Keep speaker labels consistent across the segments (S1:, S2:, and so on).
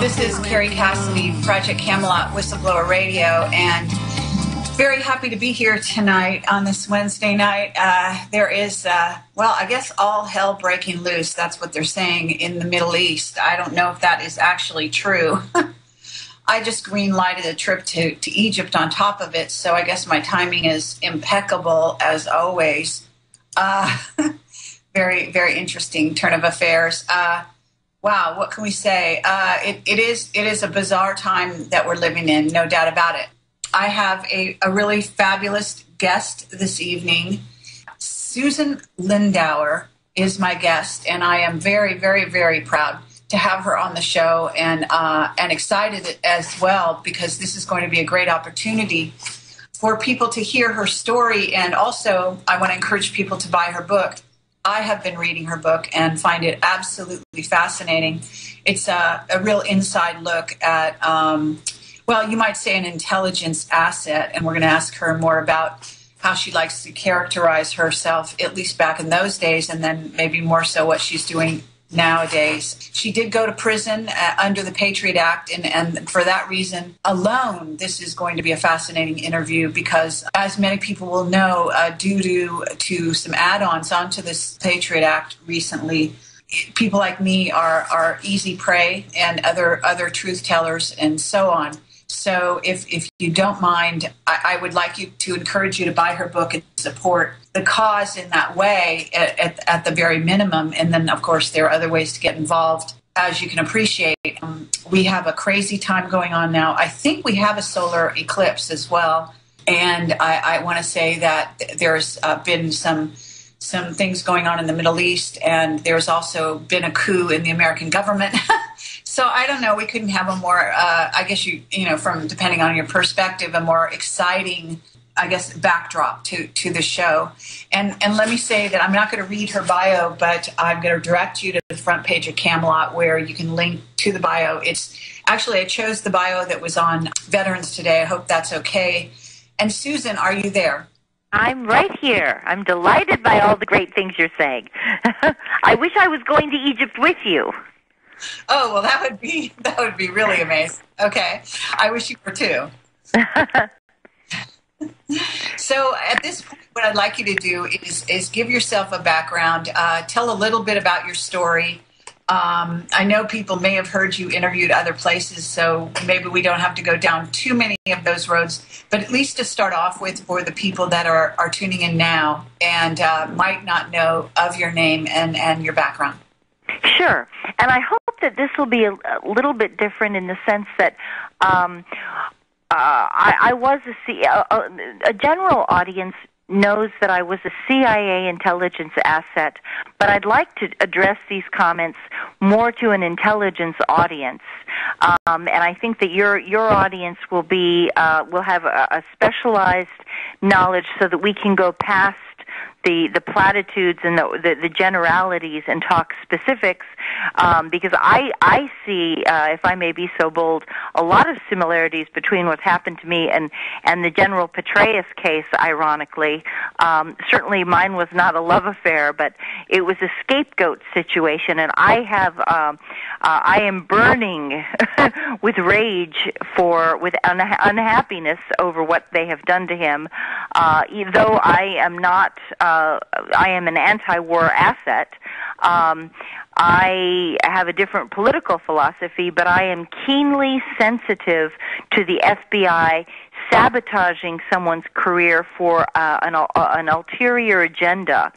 S1: This is Kerry Cassidy, Project Camelot Whistleblower Radio, and very happy to be here tonight on this Wednesday night. Uh, there is, uh, well, I guess all hell breaking loose. That's what they're saying in the Middle East. I don't know if that is actually true. I just green lighted a trip to, to Egypt on top of it, so I guess my timing is impeccable as always. Uh, very, very interesting turn of affairs. Wow, what can we say? Uh, it, it is it is a bizarre time that we're living in, no doubt about it. I have a, a really fabulous guest this evening. Susan Lindauer is my guest, and I am very, very, very proud to have her on the show and uh, and excited as well because this is going to be a great opportunity for people to hear her story and also I want to encourage people to buy her book. I have been reading her book and find it absolutely fascinating. It's a, a real inside look at, um, well, you might say an intelligence asset, and we're going to ask her more about how she likes to characterize herself, at least back in those days, and then maybe more so what she's doing nowadays. She did go to prison uh, under the Patriot Act, and, and for that reason alone, this is going to be a fascinating interview because, as many people will know, uh, due to, to some add ons onto this Patriot Act recently, people like me are, are easy prey and other, other truth tellers and so on. So if, if you don't mind, I, I, would like you to encourage you to buy her book and support the cause in that way at, at, at the very minimum. And then, of course, there are other ways to get involved. As you can appreciate, um, we have a crazy time going on now. I think we have a solar eclipse as well. And I, I want to say that there's uh, been some some things going on in the Middle East, and there's also been a coup in the American government. so I don't know. We couldn't have a more, uh, I guess you, you know, from depending on your perspective, a more exciting, I guess, backdrop to to the show. And and let me say that I'm not going to read her bio, but I'm going to direct you to the front page of Camelot, where you can link to the bio. It's actually I chose the bio that was on Veterans Today. I hope that's okay. And Susan, are you there?
S2: I'm right here. I'm delighted by all the great things you're saying. I wish I was going to Egypt with you.
S1: Oh well, that would be that would be really amazing. Okay, I wish you were too. so at this point, what I'd like you to do is is give yourself a background. Uh, tell a little bit about your story. Um, I know people may have heard you interviewed other places, so maybe we don't have to go down too many of those roads. But at least to start off with, for the people that are, are tuning in now and uh, might not know of your name and, and your background.
S2: Sure. And I hope that this will be a, a little bit different in the sense that um, uh, I, I was a, C, a, a general audience knows that I was a CIA intelligence asset, but I'd like to address these comments more to an intelligence audience. Um, and I think that your your audience will be uh, will have a, a specialized knowledge so that we can go past the the platitudes and the the, the generalities and talk specifics um, because I I see uh, if I may be so bold a lot of similarities between what's happened to me and and the General Petraeus case. Ironically, um, certainly mine was not a love affair, but it was a scapegoat situation, and I have um, uh, I am burning with rage for with unha- unhappiness over what they have done to him. Uh, though I am not. Uh, uh, I am an anti-war asset. Um, I have a different political philosophy, but I am keenly sensitive to the FBI sabotaging someone's career for uh, an, uh, an ulterior agenda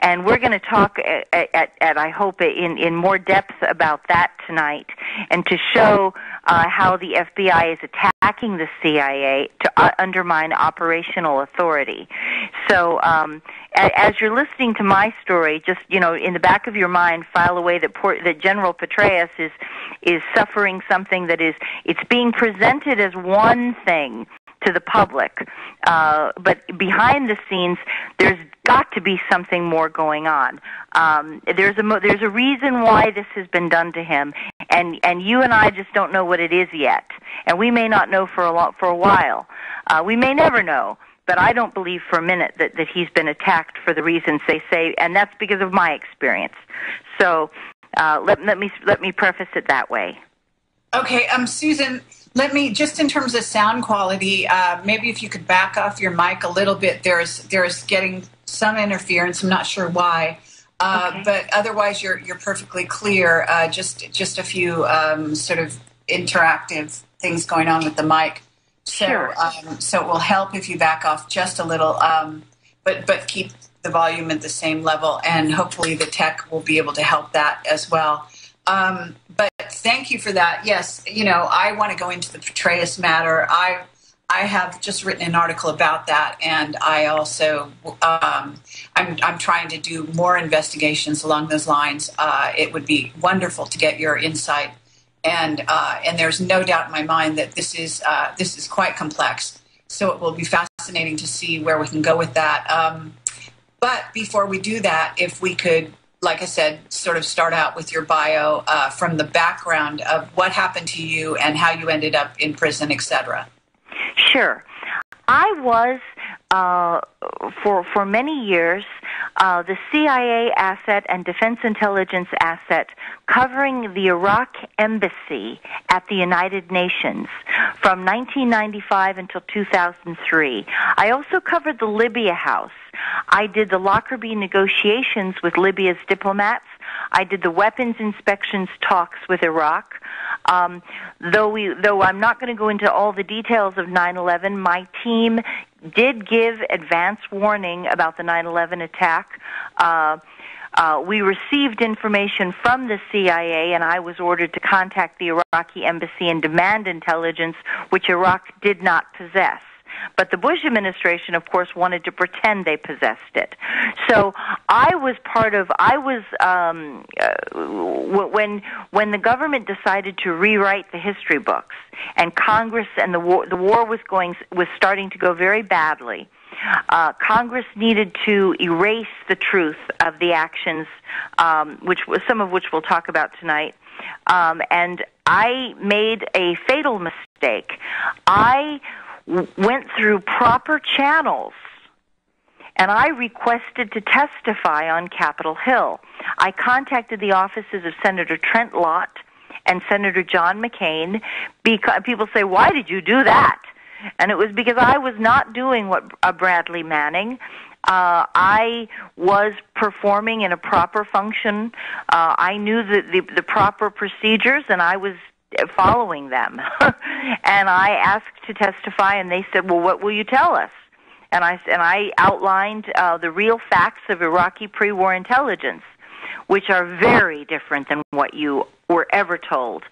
S2: and we're going to talk at, at, at, I hope in in more depth about that tonight, and to show uh, how the FBI is attacking the CIA to uh, undermine operational authority. So, um, as you're listening to my story, just you know, in the back of your mind, file away that poor, that General Petraeus is is suffering something that is it's being presented as one thing to the public. Uh, but behind the scenes, there's got to be something more going on. Um, there's a mo- there's a reason why this has been done to him, and and you and I just don't know what it is yet, and we may not know for a lo- for a while. Uh, we may never know. But I don't believe for a minute that, that he's been attacked for the reasons they say, and that's because of my experience. So Uh, let, let me let me preface it that way.
S1: Okay, um, Susan, let me just in terms of sound quality, uh, maybe if you could back off your mic a little bit. There's there's getting some interference. I'm not sure why, uh,
S2: Okay.
S1: but otherwise you're you're perfectly clear. Uh, just just a few um, sort of interactive things going on with the mic. So
S2: Sure.
S1: um, so it will help if you back off just a little, um, but but keep the volume at the same level, and hopefully the tech will be able to help that as well. Um, but thank you for that. Yes, you know, I want to go into the Petraeus matter. I I have just written an article about that, and I also um, I'm I'm trying to do more investigations along those lines. Uh, it would be wonderful to get your insight, and uh, and there's no doubt in my mind that this is uh, this is quite complex. So it will be fascinating to see where we can go with that. Um, but before we do that, if we could, like I said, sort of start out with your bio uh, from the background of what happened to you and how you ended up in prison, etc.
S2: Sure. I was uh, for for many years uh, the CIA asset and Defense Intelligence asset covering the Iraq embassy at the United Nations from 1995 until 2003. I also covered the Libya House. I did the Lockerbie negotiations with Libya's diplomats. I did the weapons inspections talks with Iraq. Um, though we, though I'm not going to go into all the details of 9/11, my team did give advance warning about the 9/11 attack. Uh, uh, we received information from the CIA, and I was ordered to contact the Iraqi embassy and demand intelligence, which Iraq did not possess. But the Bush administration, of course, wanted to pretend they possessed it. So I was part of. I was um, uh, when when the government decided to rewrite the history books, and Congress and the war the war was going was starting to go very badly. Uh, Congress needed to erase the truth of the actions, um, which some of which we'll talk about tonight. Um, and I made a fatal mistake. I went through proper channels and I requested to testify on Capitol Hill. I contacted the offices of Senator Trent Lott and Senator John McCain because people say, "Why did you do that?" And it was because I was not doing what uh, Bradley Manning. Uh, I was performing in a proper function. Uh, I knew the, the the proper procedures, and I was following them. and I asked to testify, and they said, "Well, what will you tell us?" and I and I outlined uh, the real facts of Iraqi pre-war intelligence, which are very different than what you were ever told.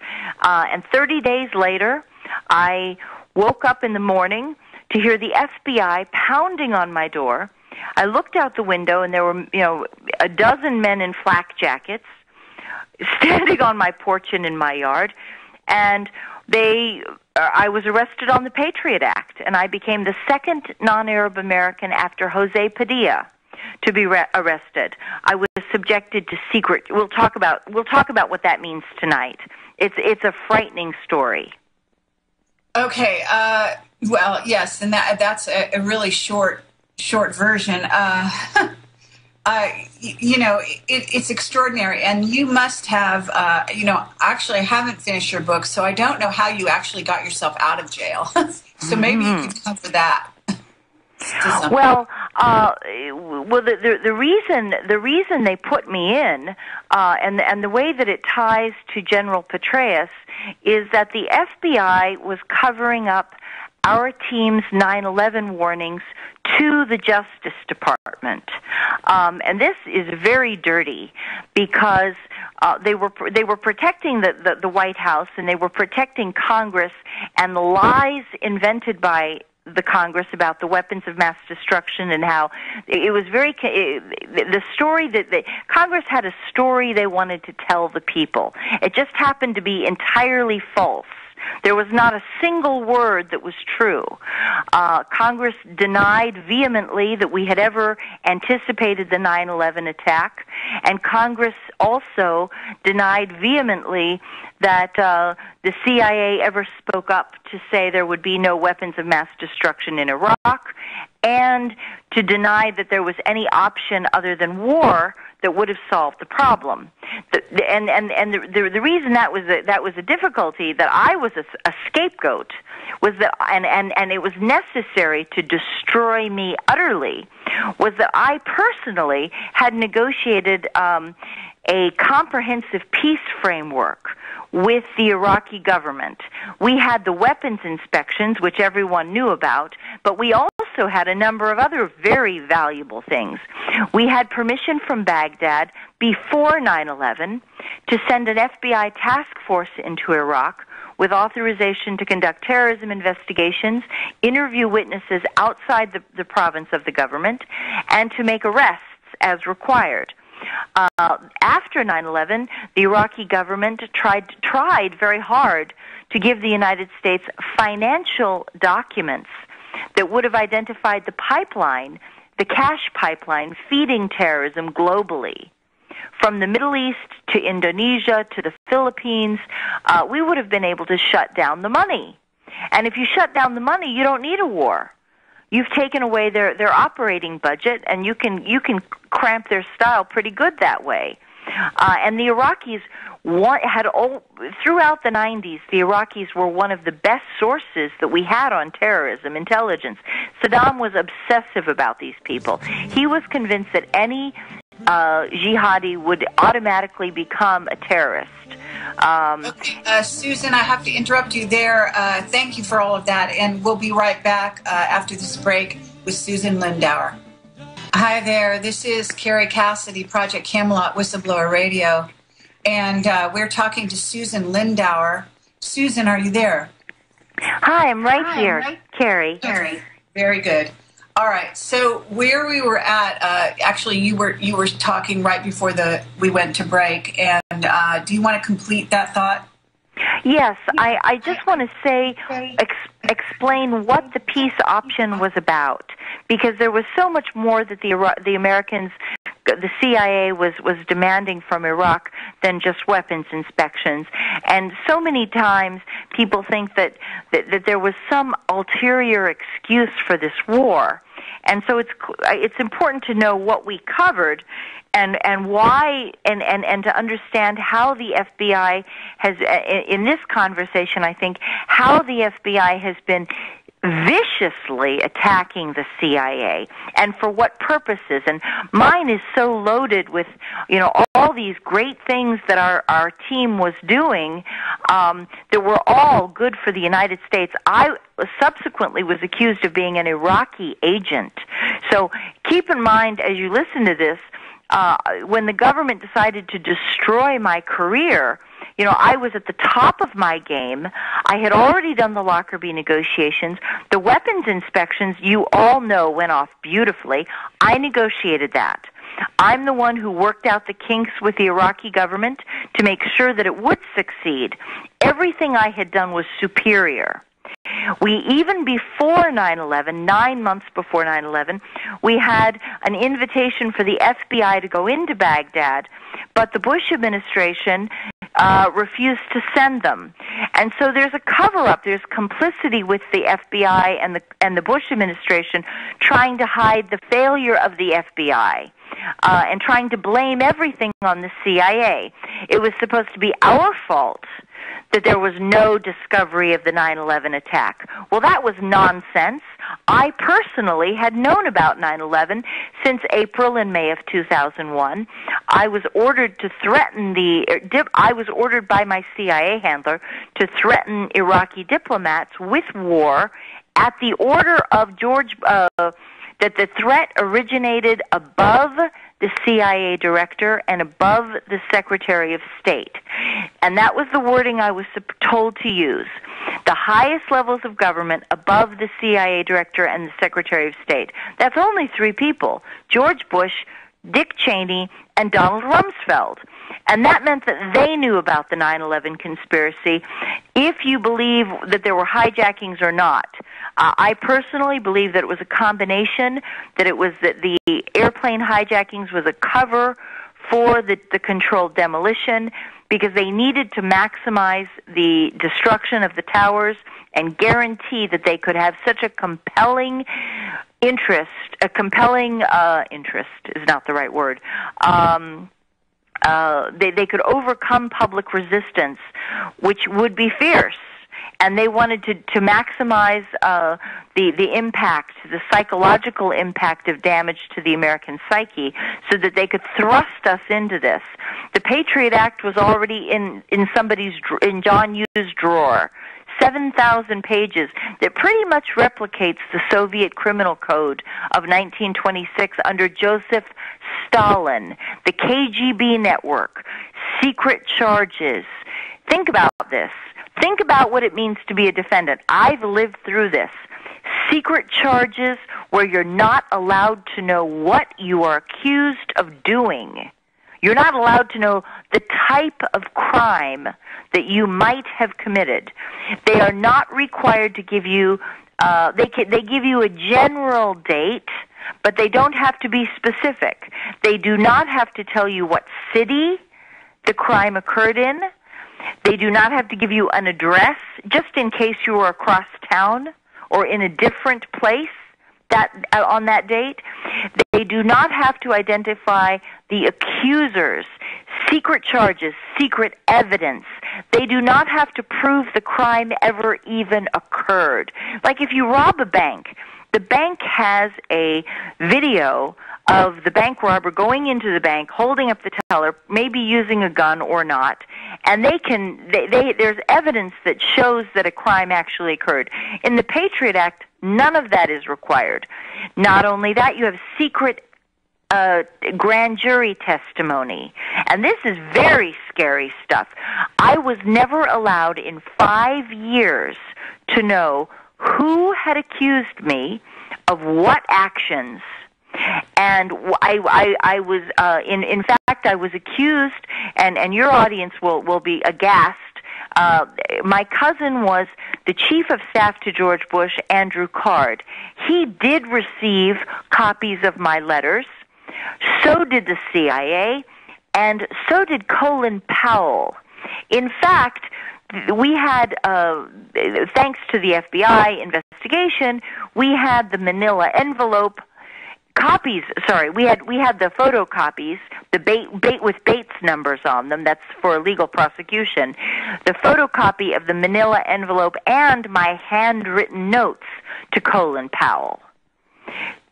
S2: Uh, and 30 days later, I woke up in the morning to hear the FBI pounding on my door. I looked out the window, and there were you know a dozen men in flak jackets standing on my porch and in my yard, and they uh, I was arrested on the Patriot Act, and I became the second non-Arab American after Jose Padilla to be re- arrested. I was subjected to secret. We'll talk about we'll talk about what that means tonight. It's it's a frightening story.
S1: Okay. Uh, well, yes, and that that's a, a really short short version. Uh, uh, you know, it, it's extraordinary, and you must have. Uh, you know, actually, I haven't finished your book, so I don't know how you actually got yourself out of jail. so maybe you could cover that.
S2: Well, uh, well, the, the the reason the reason they put me in, uh, and and the way that it ties to General Petraeus is that the FBI was covering up our team's 9/11 warnings to the Justice Department, um, and this is very dirty because uh, they were they were protecting the, the the White House and they were protecting Congress and the lies invented by the Congress about the weapons of mass destruction and how it was very the story that the Congress had a story they wanted to tell the people. It just happened to be entirely false. There was not a single word that was true. Uh, Congress denied vehemently that we had ever anticipated the 9 11 attack, and Congress also denied vehemently that uh, the CIA ever spoke up to say there would be no weapons of mass destruction in Iraq. And to deny that there was any option other than war that would have solved the problem. The, the, and and and the, the the reason that was a, that was a difficulty that I was a, a scapegoat was that and and and it was necessary to destroy me utterly was that I personally had negotiated um, a comprehensive peace framework with the Iraqi government. We had the weapons inspections, which everyone knew about, but we also had a number of other very valuable things. We had permission from Baghdad before 9 11 to send an FBI task force into Iraq with authorization to conduct terrorism investigations, interview witnesses outside the, the province of the government, and to make arrests as required. Uh, after 9/11, the Iraqi government tried tried very hard to give the United States financial documents that would have identified the pipeline, the cash pipeline feeding terrorism globally. From the Middle East to Indonesia to the Philippines, uh, we would have been able to shut down the money. And if you shut down the money, you don't need a war you've taken away their their operating budget, and you can you can cramp their style pretty good that way. Uh, and the Iraqis want, had all, throughout the 90s, the Iraqis were one of the best sources that we had on terrorism intelligence. Saddam was obsessive about these people. He was convinced that any uh, jihadi would automatically become a terrorist.
S1: Um, okay, uh, Susan, I have to interrupt you there. Uh, thank you for all of that, and we'll be right back uh, after this break with Susan Lindauer. Hi there, this is Kerry Cassidy, Project Camelot Whistleblower Radio, and uh, we're talking to Susan Lindauer. Susan, are you there?
S2: Hi, I'm right Hi, here, right- Kerry.
S1: Kerry. Very good. All right. So where we were at, uh, actually, you were you were talking right before the we went to break, and uh, do you want to complete that thought?
S2: Yes, I, I just want to say, ex- explain what the peace option was about, because there was so much more that the the Americans, the CIA was was demanding from Iraq than just weapons inspections, and so many times people think that that, that there was some ulterior excuse for this war and so it's uh, it's important to know what we covered and and why and and and to understand how the FBI has uh, in this conversation I think how the FBI has been viciously attacking the CIA and for what purposes? And mine is so loaded with you know all these great things that our our team was doing um that were all good for the United States. I subsequently was accused of being an Iraqi agent. So keep in mind as you listen to this uh when the government decided to destroy my career you know, I was at the top of my game. I had already done the Lockerbie negotiations. The weapons inspections, you all know, went off beautifully. I negotiated that. I'm the one who worked out the kinks with the Iraqi government to make sure that it would succeed. Everything I had done was superior. We even before 9/11, 9 months before 9/11, we had an invitation for the FBI to go into Baghdad, but the Bush administration uh, refused to send them. And so there's a cover up. There's complicity with the FBI and the and the Bush administration trying to hide the failure of the FBI. Uh, and trying to blame everything on the CIA. It was supposed to be our fault that there was no discovery of the 9/11 attack. Well, that was nonsense. I personally had known about 9/11 since April and May of 2001. I was ordered to threaten the I was ordered by my CIA handler to threaten Iraqi diplomats with war at the order of George uh, that the threat originated above the CIA director and above the Secretary of State. And that was the wording I was told to use. The highest levels of government above the CIA director and the Secretary of State. That's only three people George Bush, Dick Cheney, and Donald Rumsfeld. And that meant that they knew about the 9 11 conspiracy, if you believe that there were hijackings or not. Uh, I personally believe that it was a combination, that it was that the airplane hijackings was a cover for the, the controlled demolition because they needed to maximize the destruction of the towers and guarantee that they could have such a compelling interest, a compelling uh, interest is not the right word. Um, uh, they, they could overcome public resistance, which would be fierce. And they wanted to, to maximize uh, the, the impact, the psychological impact of damage to the American psyche, so that they could thrust us into this. The Patriot Act was already in, in somebody's, in John Hughes' drawer. 7,000 pages that pretty much replicates the Soviet criminal code of 1926 under Joseph Stalin, the KGB network, secret charges. Think about this. Think about what it means to be a defendant. I've lived through this. Secret charges where you're not allowed to know what you are accused of doing. You're not allowed to know the type of crime that you might have committed. They are not required to give you. Uh, they can, they give you a general date, but they don't have to be specific. They do not have to tell you what city the crime occurred in. They do not have to give you an address, just in case you were across town or in a different place that uh, on that date. They do not have to identify the accusers, secret charges, secret evidence. They do not have to prove the crime ever even occurred. Like if you rob a bank, the bank has a video of the bank robber going into the bank, holding up the teller, maybe using a gun or not, and they can they, they there's evidence that shows that a crime actually occurred. In the Patriot Act, none of that is required. Not only that, you have secret uh, grand jury testimony. And this is very scary stuff. I was never allowed in five years to know who had accused me of what actions. And I, I, I was, uh, in, in fact, I was accused, and, and your audience will, will be aghast. Uh, my cousin was the chief of staff to George Bush, Andrew Card. He did receive copies of my letters. So did the CIA, and so did Colin Powell. In fact, we had, uh, thanks to the FBI investigation, we had the manila envelope copies sorry we had we had the photocopies the bait bait with bates numbers on them that's for a legal prosecution the photocopy of the manila envelope and my handwritten notes to colin powell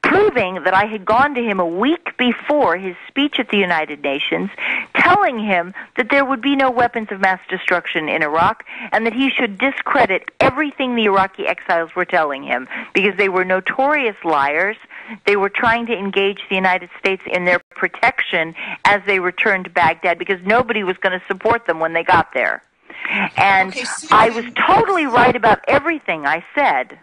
S2: proving that I had gone to him a week before his speech at the United Nations, telling him that there would be no weapons of mass destruction in Iraq and that he should discredit everything the Iraqi exiles were telling him because they were notorious liars. They were trying to engage the United States in their protection as they returned to Baghdad because nobody was going to support them when they got there. And
S1: Okay, Susan-
S2: I was totally right about everything I said.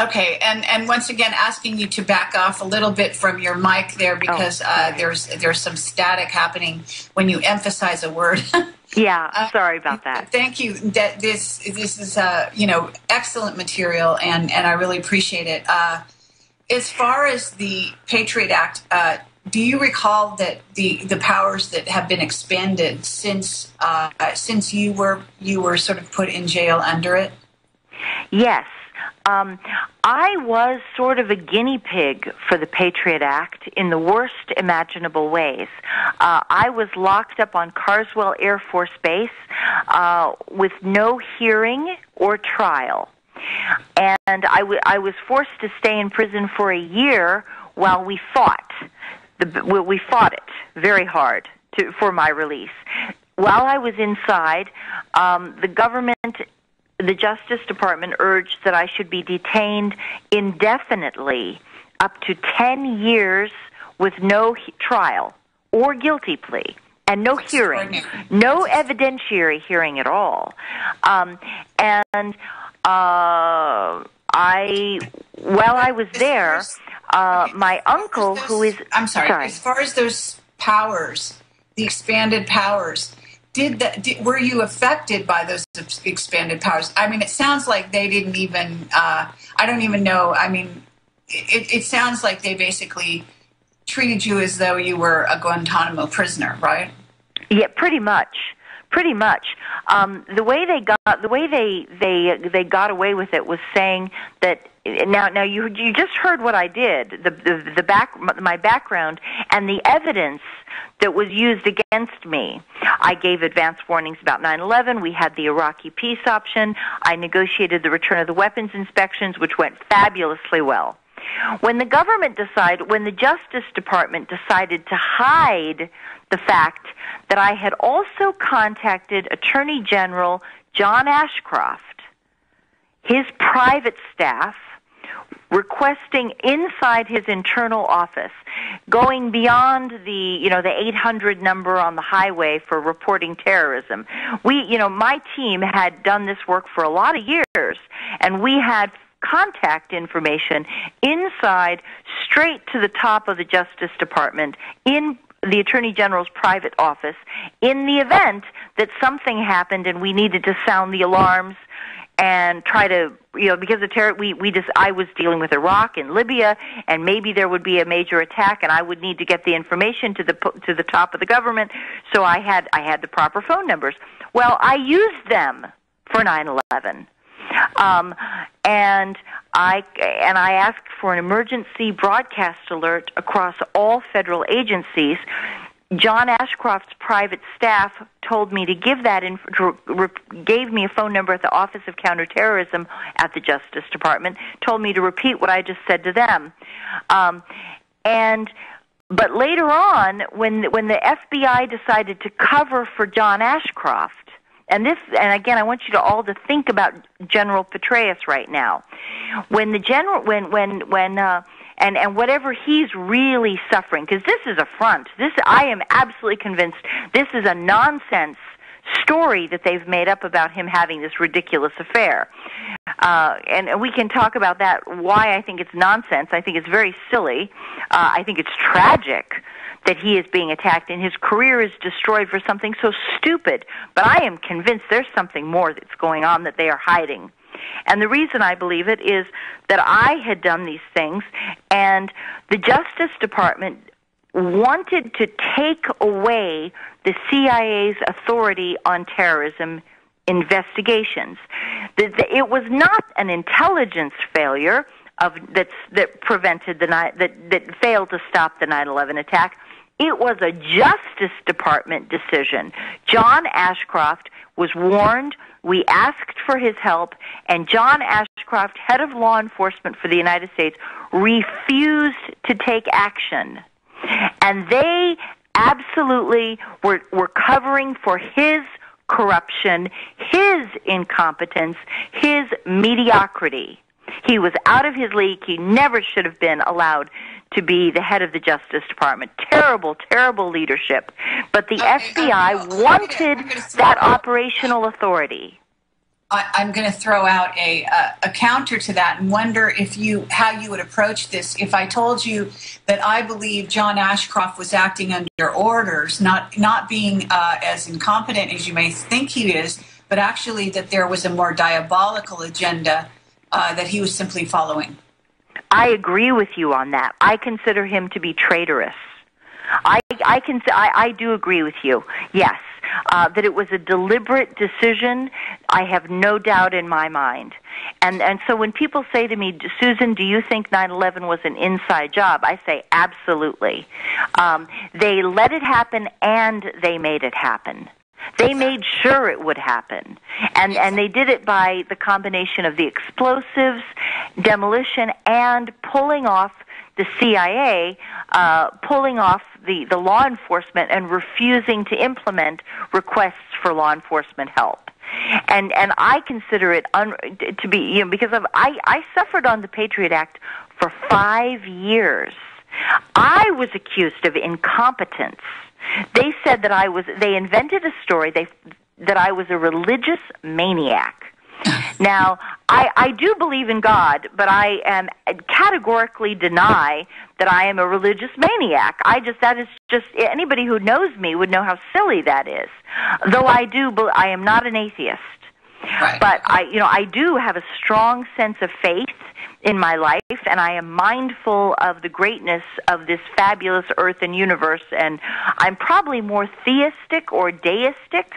S1: Okay, and and once again, asking you to back off a little bit from your mic there because uh, there's there's some static happening when you emphasize a word.
S2: Yeah,
S1: Uh,
S2: sorry about that.
S1: Thank you. That this this is uh, you know excellent material, and and I really appreciate it. Uh, as far as the Patriot Act, uh, do you recall that the the powers that have been expanded since uh, since you were you were sort of put in jail under it?
S2: Yes. Um, I was sort of a guinea pig for the Patriot Act in the worst imaginable ways. Uh, I was locked up on Carswell Air Force Base uh, with no hearing or trial. And I, w- I was forced to stay in prison for a year while we fought. The, we we fought it very hard to, for my release. While I was inside, um, the government the Justice Department urged that I should be detained indefinitely, up to 10 years, with no he- trial or guilty plea. And no hearing, no evidentiary hearing at all. Um, and uh, I, while I was there, uh, my
S1: as far as
S2: uncle, who is
S1: I'm sorry,
S2: sorry.
S1: As far as those powers, the expanded powers, did that? Did, were you affected by those expanded powers? I mean, it sounds like they didn't even. Uh, I don't even know. I mean, it, it sounds like they basically treated you as though you were a Guantanamo prisoner, right?
S2: Yeah, pretty much. Pretty much. Um, the way they got the way they they they got away with it was saying that now now you you just heard what I did the the, the back my background and the evidence that was used against me. I gave advance warnings about 9/11. We had the Iraqi peace option. I negotiated the return of the weapons inspections, which went fabulously well. When the government decided, when the Justice Department decided to hide the fact that I had also contacted Attorney General John Ashcroft, his private staff, requesting inside his internal office going beyond the you know the 800 number on the highway for reporting terrorism. We you know my team had done this work for a lot of years and we had contact information inside straight to the top of the Justice Department in the Attorney General's private office in the event that something happened and we needed to sound the alarms and try to you know because the terror we we just I was dealing with Iraq and Libya and maybe there would be a major attack and I would need to get the information to the to the top of the government. So I had I had the proper phone numbers. Well I used them for 9/11 um, and I and I asked for an emergency broadcast alert across all federal agencies. John Ashcroft's private staff told me to give that in, gave me a phone number at the Office of Counterterrorism at the Justice Department. Told me to repeat what I just said to them, um, and but later on, when when the FBI decided to cover for John Ashcroft, and this and again i want you to all to think about general petraeus right now. When the general when when when uh and and whatever he's really suffering because this is a front. This i am absolutely convinced this is a nonsense story that they've made up about him having this ridiculous affair. Uh, and we can talk about that why i think it's nonsense. I think it's very silly. Uh, i think it's tragic that he is being attacked and his career is destroyed for something so stupid. But I am convinced there's something more that's going on that they are hiding. And the reason I believe it is that I had done these things and the Justice Department wanted to take away the CIA's authority on terrorism investigations. It was not an intelligence failure of that's that prevented the that that failed to stop the 9/11 attack. It was a Justice Department decision. John Ashcroft was warned. We asked for his help, and John Ashcroft, head of law enforcement for the United States, refused to take action. And they absolutely were, were covering for his corruption, his incompetence, his mediocrity. He was out of his league. He never should have been allowed to be the head of the Justice Department. Terrible, terrible leadership. But the okay, FBI wanted that operational authority.
S1: I, am going to throw out a, a, a counter to that and wonder if you how you would approach this. If I told you that I believe John Ashcroft was acting under orders, not not being uh, as incompetent as you may think he is, but actually that there was a more diabolical agenda uh, that he was simply following.
S2: I agree with you on that. I consider him to be traitorous. I I can I, I do agree with you. Yes, uh, that it was a deliberate decision. I have no doubt in my mind. And and so when people say to me, Susan, do you think 9/11 was an inside job? I say absolutely. Um, they let it happen and they made it happen. They made sure it would happen. And, and they did it by the combination of the explosives, demolition, and pulling off the CIA, uh, pulling off the, the law enforcement and refusing to implement requests for law enforcement help. And and I consider it un, to be you know because of I I suffered on the Patriot Act for 5 years. I was accused of incompetence they said that I was. They invented a story. They that I was a religious maniac. Now, I, I do believe in God, but I am uh, categorically deny that I am a religious maniac. I just that is just anybody who knows me would know how silly that is. Though I do, I am not an atheist. Right. But I, you know, I do have a strong sense of faith in my life, and I am mindful of the greatness of this fabulous earth and universe. And I'm probably more theistic or deistic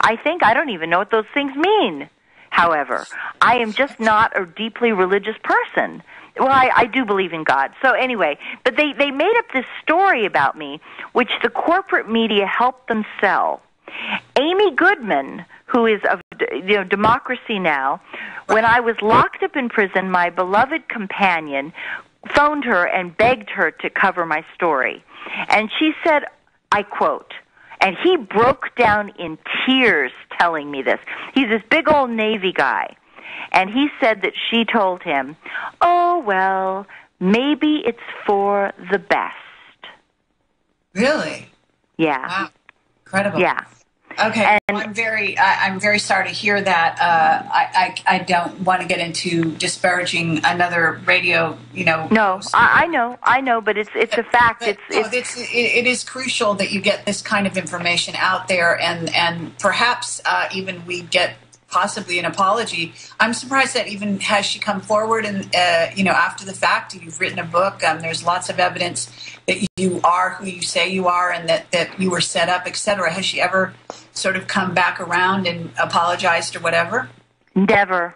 S2: I think I don't even know what those things mean. However, I am just not a deeply religious person. Well, I, I do believe in God. So anyway, but they, they made up this story about me, which the corporate media helped them sell. Amy Goodman, who is of you know Democracy Now, when I was locked up in prison, my beloved companion phoned her and begged her to cover my story. And she said, I quote, and he broke down in tears telling me this. He's this big old Navy guy. And he said that she told him, Oh, well, maybe it's for the best.
S1: Really?
S2: Yeah.
S1: Wow. Incredible.
S2: Yeah.
S1: Okay, well, I'm very I, I'm very sorry to hear that. Uh, I, I I don't want to get into disparaging another radio. You know.
S2: No, I, I know, I know, but it's it's a fact.
S1: But,
S2: it's
S1: no,
S2: it's,
S1: it's it, it is crucial that you get this kind of information out there, and and perhaps uh, even we get possibly an apology. I'm surprised that even has she come forward and uh, you know after the fact. You've written a book. Um, there's lots of evidence that you are who you say you are, and that that you were set up, etc. Has she ever sort of come back around and apologized or whatever?
S2: Never.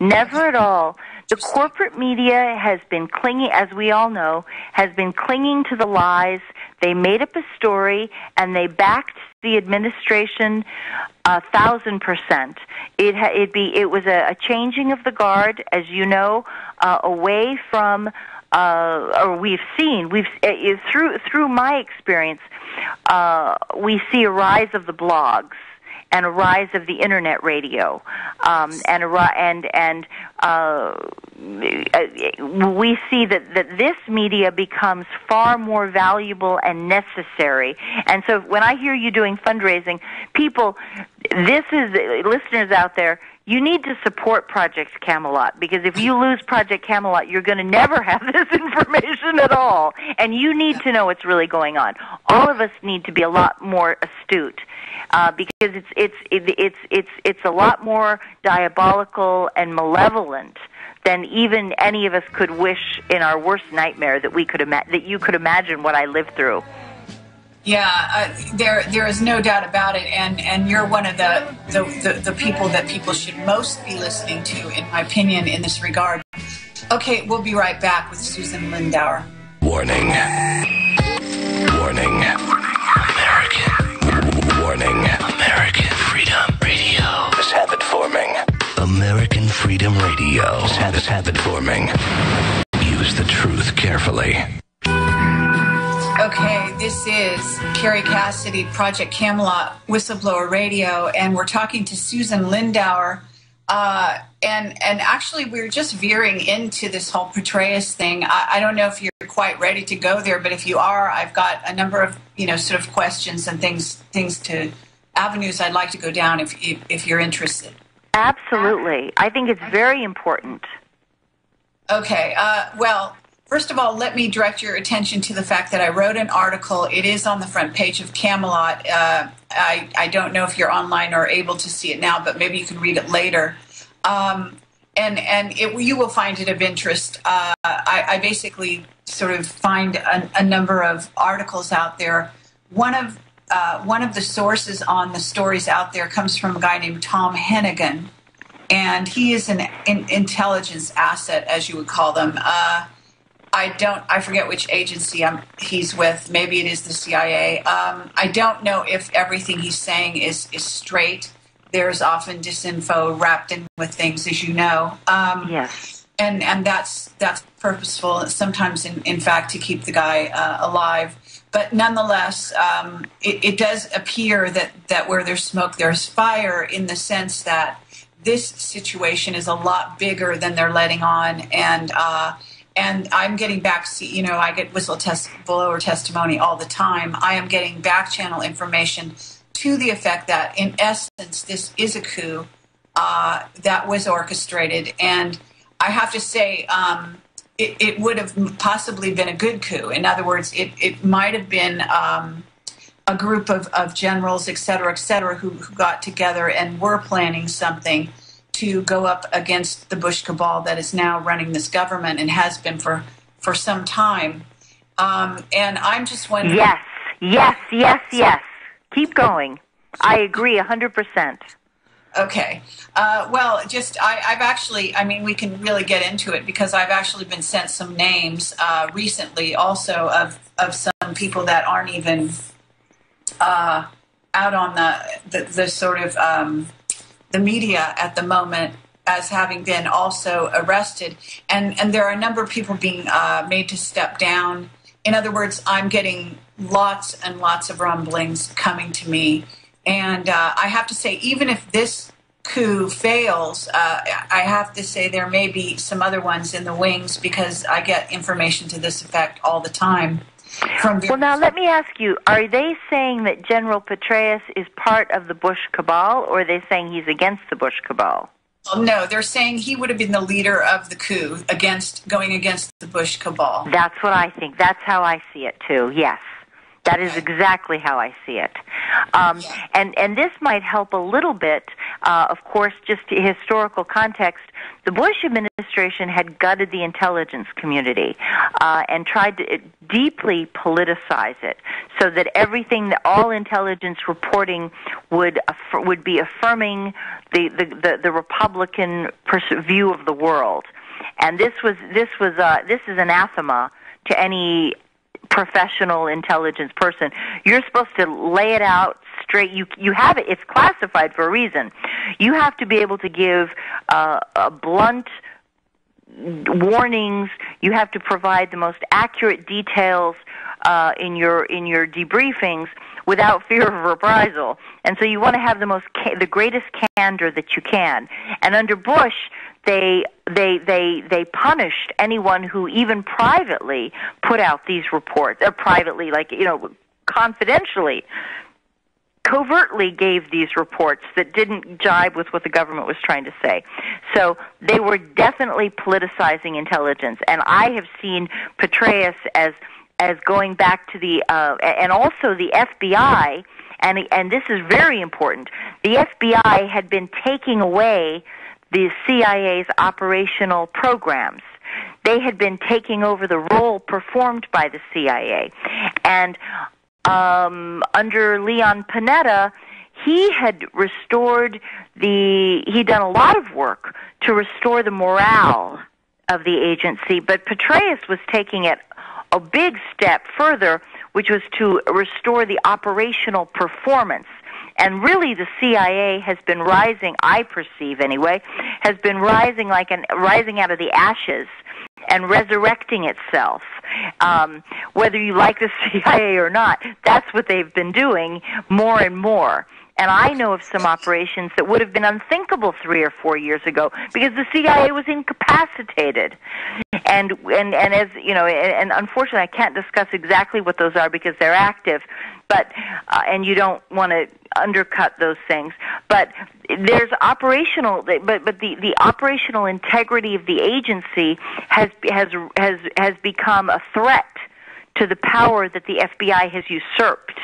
S2: Never at all. The corporate media has been clinging, as we all know, has been clinging to the lies. They made up a story and they backed the administration a thousand percent. It ha- it be it was a, a changing of the guard, as you know, uh, away from. Uh, or we've seen we've uh, through through my experience, uh, we see a rise of the blogs and a rise of the internet radio, um, and a, and and uh, we see that that this media becomes far more valuable and necessary. And so, when I hear you doing fundraising, people, this is listeners out there. You need to support Project Camelot because if you lose Project Camelot, you're going to never have this information at all. And you need to know what's really going on. All of us need to be a lot more astute uh, because it's it's it's it's it's a lot more diabolical and malevolent than even any of us could wish in our worst nightmare that we could ima- that you could imagine what I lived through.
S1: Yeah, uh, there there is no doubt about it, and and you're one of the, the the, the people that people should most be listening to, in my opinion, in this regard. Okay, we'll be right back with Susan Lindauer.
S3: Warning. Warning. American. Warning. American Freedom Radio is habit forming. American Freedom Radio is habit, habit forming. Use the truth carefully.
S1: Okay, this is Kerry Cassidy, Project Camelot, Whistleblower Radio, and we're talking to Susan Lindauer. Uh, and and actually, we're just veering into this whole Petraeus thing. I, I, don't know if you're quite ready to go there, but if you are, I've got a number of you know sort of questions and things things to avenues I'd like to go down if if, if you're interested.
S2: Absolutely, I think it's very important.
S1: Okay, uh, well, First of all, let me direct your attention to the fact that I wrote an article. It is on the front page of Camelot. Uh, I, I, don't know if you're online or able to see it now, but maybe you can read it later. Um, and and it, you will find it of interest. Uh, I, I, basically sort of find a, a, number of articles out there. One of uh, one of the sources on the stories out there comes from a guy named Tom Heneghan, and he is an in, intelligence asset, as you would call them. Uh, I don't. I forget which agency I'm, he's with. Maybe it is the CIA. Um, I don't know if everything he's saying is is straight. There's often disinfo wrapped in with things, as you know.
S2: Um, yes.
S1: And and that's that's purposeful. Sometimes, in in fact, to keep the guy uh, alive. But nonetheless, um, it, it does appear that that where there's smoke, there's fire. In the sense that this situation is a lot bigger than they're letting on, and. Uh, and I'm getting back, you know, I get whistle test blower testimony all the time. I am getting back channel information to the effect that, in essence, this is a coup uh, that was orchestrated. And I have to say, um, it, it, would have possibly been a good coup. In other words, it, it might have been um, a group of, of generals, et cetera, et cetera, who, who got together and were planning something to go up against the Bush cabal that is now running this government and has been for, for some time. Um, and I'm just wondering.
S2: Yes, yes, yes, yes. Keep going. I agree 100%.
S1: Okay. Uh, well, just I, have actually, I mean, we can really get into it because I've actually been sent some names uh, recently also of, of some people that aren't even uh, out on the, the, the sort of um, the media at the moment as having been also arrested. And, and there are a number of people being uh, made to step down. In other words, I'm getting lots and lots of rumblings coming to me and uh, I have to say, even if this coup fails, uh, I have to say there may be some other ones in the wings because I get information to this effect all the time. From
S2: well, now let me ask you: Are they saying that General Petraeus is part of the Bush cabal, or are they saying he's against the Bush cabal?
S1: Well, no, they're saying he would have been the leader of the coup against going against the Bush cabal.
S2: That's what I think. That's how I see it too. Yes. That is exactly how I see it. Um, and, and this might help a little bit, uh, of course, just historical context. The Bush administration had gutted the intelligence community uh, and tried to deeply politicize it so that everything, that all intelligence reporting would, would be affirming the, the, the, the Republican view of the world. And this was, this was, uh, this is anathema to any professional intelligence person. You're supposed to lay it out straight. You you have it. It's classified for a reason. You have to be able to give uh, a blunt warnings. You have to provide the most accurate details uh, in your in your debriefings without fear of reprisal. And so you want to have the most ca- the greatest candor that you can. And under Bush, they they they they punished anyone who even privately put out these reports or privately like you know confidentially covertly gave these reports that didn't jibe with what the government was trying to say. So they were definitely politicizing intelligence and I have seen Petraeus as as going back to the uh, and also the FBI and and this is very important. The FBI had been taking away the CIA's operational programs. They had been taking over the role performed by the CIA. And um, under Leon Panetta, he had restored the, he'd done a lot of work to restore the morale of the agency, but Petraeus was taking it a big step further, which was to restore the operational performance and really, the CIA has been rising, I perceive anyway, has been rising like an, rising out of the ashes and resurrecting itself. Um, whether you like the CIA or not, that's what they've been doing more and more. And I know of some operations that would have been unthinkable three or four years ago because the CIA was incapacitated. And and and as you know, and, and unfortunately, I can't discuss exactly what those are because they're active. But uh, and you don't want to undercut those things. But there's operational, but but the the operational integrity of the agency has has has has become a threat to the power that the FBI has usurped.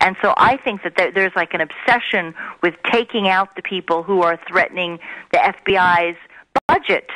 S2: And so I think that there's like an obsession with taking out the people who are threatening the FBI's budget,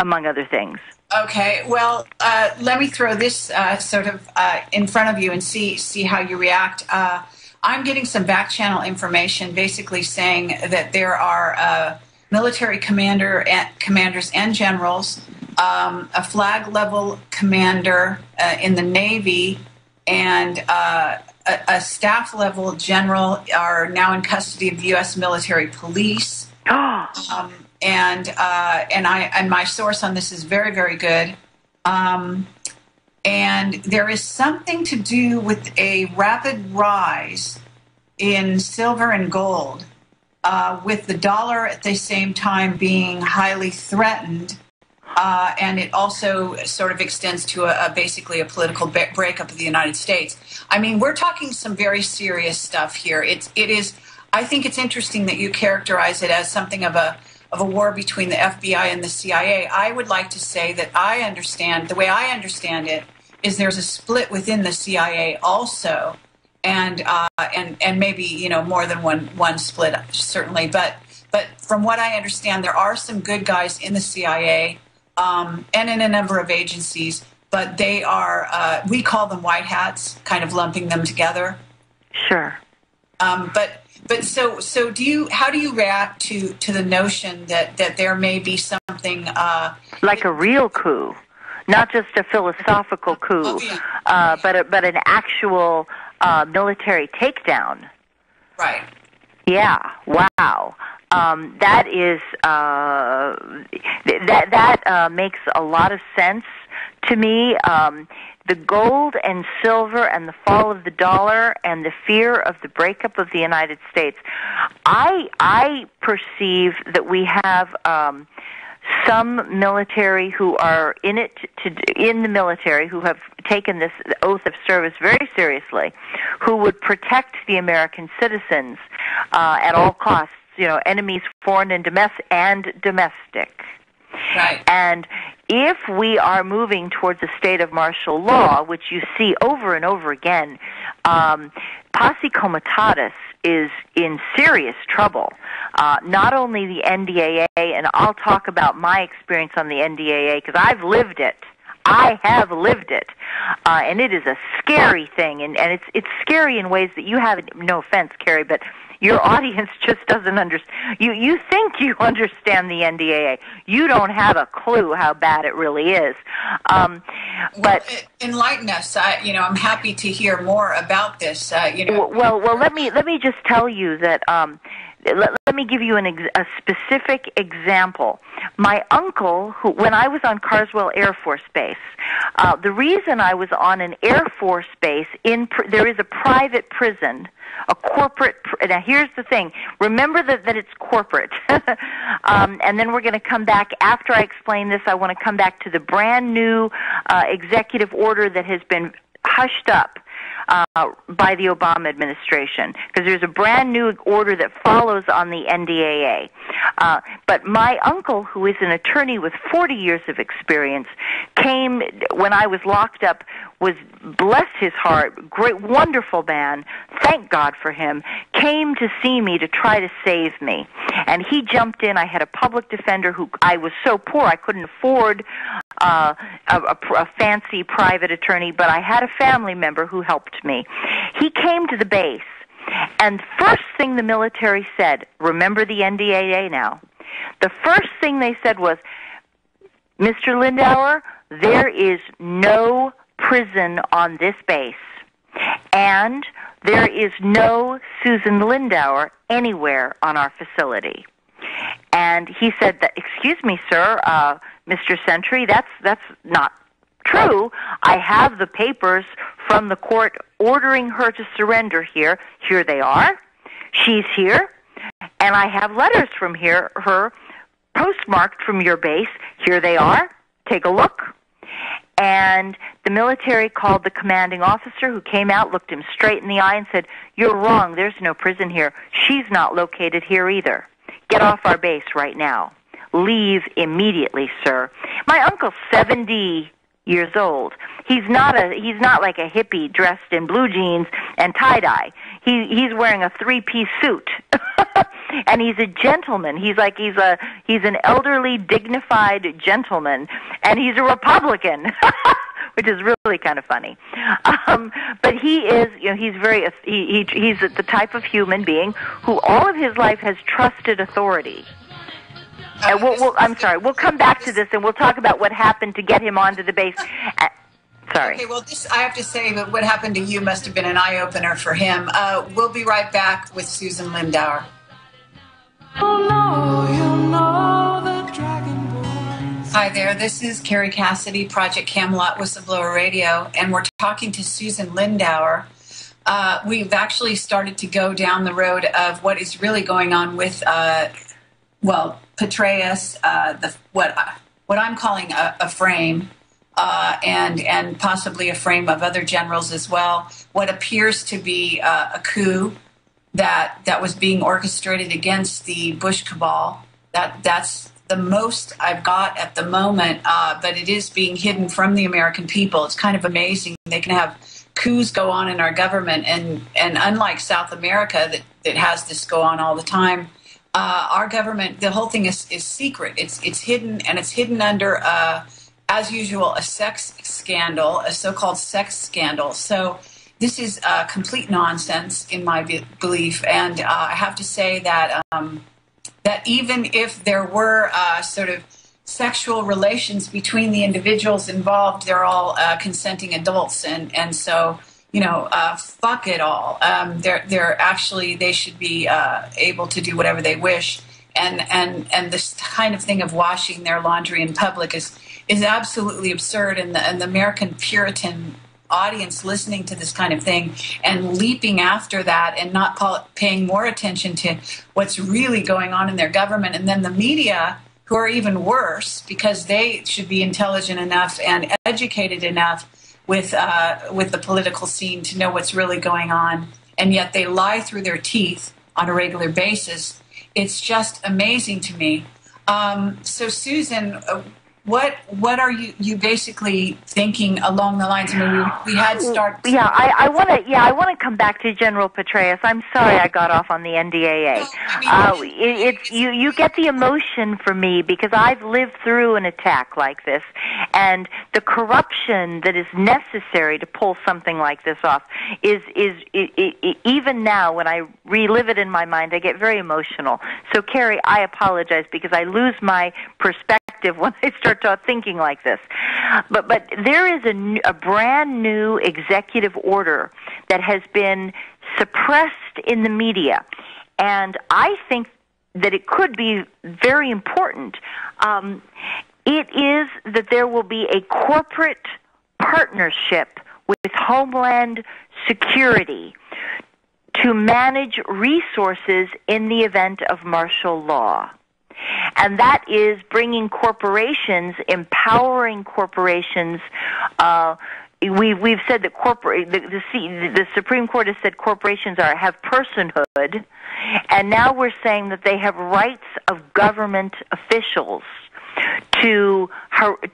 S2: among other things.
S1: Okay, well, uh, let me throw this uh, sort of uh, in front of you and see see how you react. Uh, I'm getting some back channel information, basically saying that there are uh, military commander and, commanders and generals, um, a flag level commander uh, in the Navy, and a, a, staff level general are now in custody of the U.S. military police. um, and uh, and I and my source on this is very very good. Um, and there is something to do with a rapid rise in silver and gold, uh, with the dollar at the same time being highly threatened. Uh, and it also sort of extends to a, a basically a political breakup of the United States. I mean, we're talking some very serious stuff here. It's it is. I think it's interesting that you characterize it as something of a of a war between the FBI and the CIA. I would like to say that I understand, the way I understand it, is there's a split within the CIA also. And, uh, and, and maybe, you know, more than one, one split, certainly. But, but from what I understand, there are some good guys in the CIA um, and in a number of agencies, but they are, uh, we call them white hats, kind of lumping them together.
S2: Sure.
S1: Um, but but so so do you? How do you react to to the notion that that there may be something uh,
S2: like a real coup, not just a philosophical coup,
S1: Oh, yeah.
S2: uh, but a, but an actual uh, military takedown?
S1: right?
S2: Yeah. Wow. Um, that is uh, th- that that uh, makes a lot of sense to me. Um, the gold and silver and the fall of the dollar and the fear of the breakup of the United States. I I perceive that we have. Um, some military who are in it to in the military who have taken this oath of service very seriously, who would protect the American citizens uh, at all costs. You know, enemies foreign and domestic and domestic.
S1: Right.
S2: And if we are moving towards a state of martial law, which you see over and over again, um, posse comitatus is in serious trouble. Uh, not only the NDAA, and I'll talk about my experience on the NDAA because I've lived it. I have lived it, uh, and it is a scary thing, and, and it's it's scary in ways that you haven't. No offense, Kerry, but your audience just doesn't understand. You you think you understand the NDAA. You don't have a clue how bad it really is. Um, but
S1: well, enlighten us. I, you know, I'm happy to hear more about this. Uh, you know,
S2: well, well, let me let me just tell you that. Um, let, let me give you an ex- a specific example. My uncle, who when I was on Carswell Air Force Base, uh, the reason I was on an Air Force base in pr- there is a private prison a corporate. Now, here's the thing. Remember that, that it's corporate. um, and then we're going to come back after I explain this. I want to come back to the brand new uh, executive order that has been hushed up. Uh, by the Obama administration, because there's a brand new order that follows on the NDAA. Uh, but my uncle, who is an attorney with 40 years of experience, came when I was locked up was bless his heart, great, wonderful man. Thank God for him. Came to see me to try to save me, and he jumped in. I had a public defender who I was so poor I couldn't afford uh, a, a, a fancy private attorney, but I had a family member who helped me. He came to the base, and first thing the military said, remember the NDAA now. The first thing they said was, Mr. Lindauer, there is no prison on this base. And there is no Susan Lindauer anywhere on our facility. And he said that, excuse me, sir, uh, Mr. Sentry, that's, that's not true. I have the papers from the court ordering her to surrender here. Here they are. She's here. And I have letters from here, her postmarked from your base. Here they are. Take a look. And the military called the commanding officer who came out, looked him straight in the eye, and said, You're wrong. There's no prison here. She's not located here either. Get off our base right now. Leave immediately, sir. My uncle's 70 years old. He's not a he's not like a hippie dressed in blue jeans and tie dye. He he's wearing a three piece suit. and he's a gentleman. He's like he's a he's an elderly dignified gentleman and he's a Republican. which is really kind of funny. Um, but he is, you know, he's very, he, he, he's the type of human being who all of his life has trusted authority. And we'll, we'll, I'm sorry, we'll come back to this and we'll talk about what happened to get him onto the base. Uh, sorry.
S1: Okay, well, this, I have to say that what happened to you must have been an eye opener for him. Uh, we'll be right back with Susan Lindauer. Hi there, this is Kerry Cassidy, Project Camelot Whistleblower Radio, and we're talking to Susan Lindauer. Uh, we've actually started to go down the road of what is really going on with, uh, well, Petraeus, uh, the what what I'm calling a, a frame, uh, and and possibly a frame of other generals as well. What appears to be uh, a coup that that was being orchestrated against the Bush cabal. That that's the most I've got at the moment, uh, but it is being hidden from the American people. It's kind of amazing. They can have coups go on in our government, and and unlike South America that that has this go on all the time. Uh, our government, the whole thing is, is secret. It's it's hidden, and it's hidden under, uh, as usual, a sex scandal, a so-called sex scandal. So this is uh, complete nonsense in my be- belief, and uh, I have to say that um, that even if there were uh, sort of sexual relations between the individuals involved, they're all uh, consenting adults, and and so you know, uh, fuck it all. Um, they're they're actually they should be uh, able to do whatever they wish, and and and this kind of thing of washing their laundry in public is is absolutely absurd, and the and the American Puritan audience listening to this kind of thing and leaping after that and not paying more attention to what's really going on in their government. And then the media who are even worse because they should be intelligent enough and educated enough with uh, with the political scene to know what's really going on, and yet they lie through their teeth on a regular basis. It's just amazing to me. Um, so, Susan, uh, what what are you you basically thinking along the lines? I mean, we, we had start.
S2: Yeah, I, I want to. Yeah, I want to come back to General Petraeus. I'm sorry I got off on the NDAA.
S1: No, I mean,
S2: uh, it, it's you. You get the emotion from me because I've lived through an attack like this, and the corruption that is necessary to pull something like this off is is it, it, even now when I relive it in my mind, I get very emotional. So, Kerry, I apologize because I lose my perspective when I start to thinking like this. But but there is a, a brand new executive order that has been suppressed in the media, and I think that it could be very important. Um, it is that there will be a corporate partnership with Homeland Security to manage resources in the event of martial law and that is bringing corporations, empowering corporations. Uh, we, we've said that corporate the, the, the Supreme Court has said corporations are have personhood, and now we're saying that they have rights of government officials to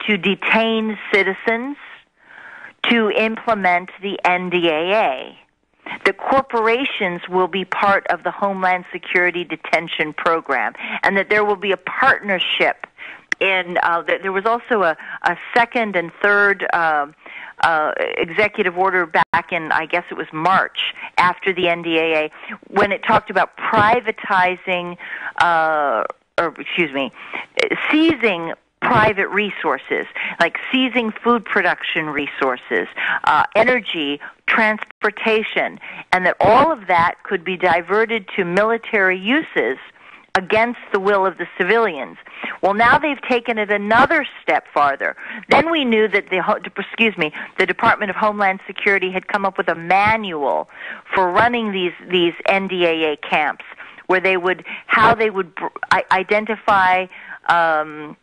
S2: to detain citizens, to implement the NDAA the corporations will be part of the Homeland Security Detention Program, and that there will be a partnership. In uh, there was also a, a second and third uh, uh, executive order back in, I guess it was March after the NDAA, when it talked about privatizing, uh, or excuse me, seizing private resources, like seizing food production resources, uh, energy, transportation, and that all of that could be diverted to military uses against the will of the civilians. Well, now they've taken it another step farther. Then we knew that the excuse me, the Department of Homeland Security had come up with a manual for running these these NDAA camps, where they would how they would identify. Um,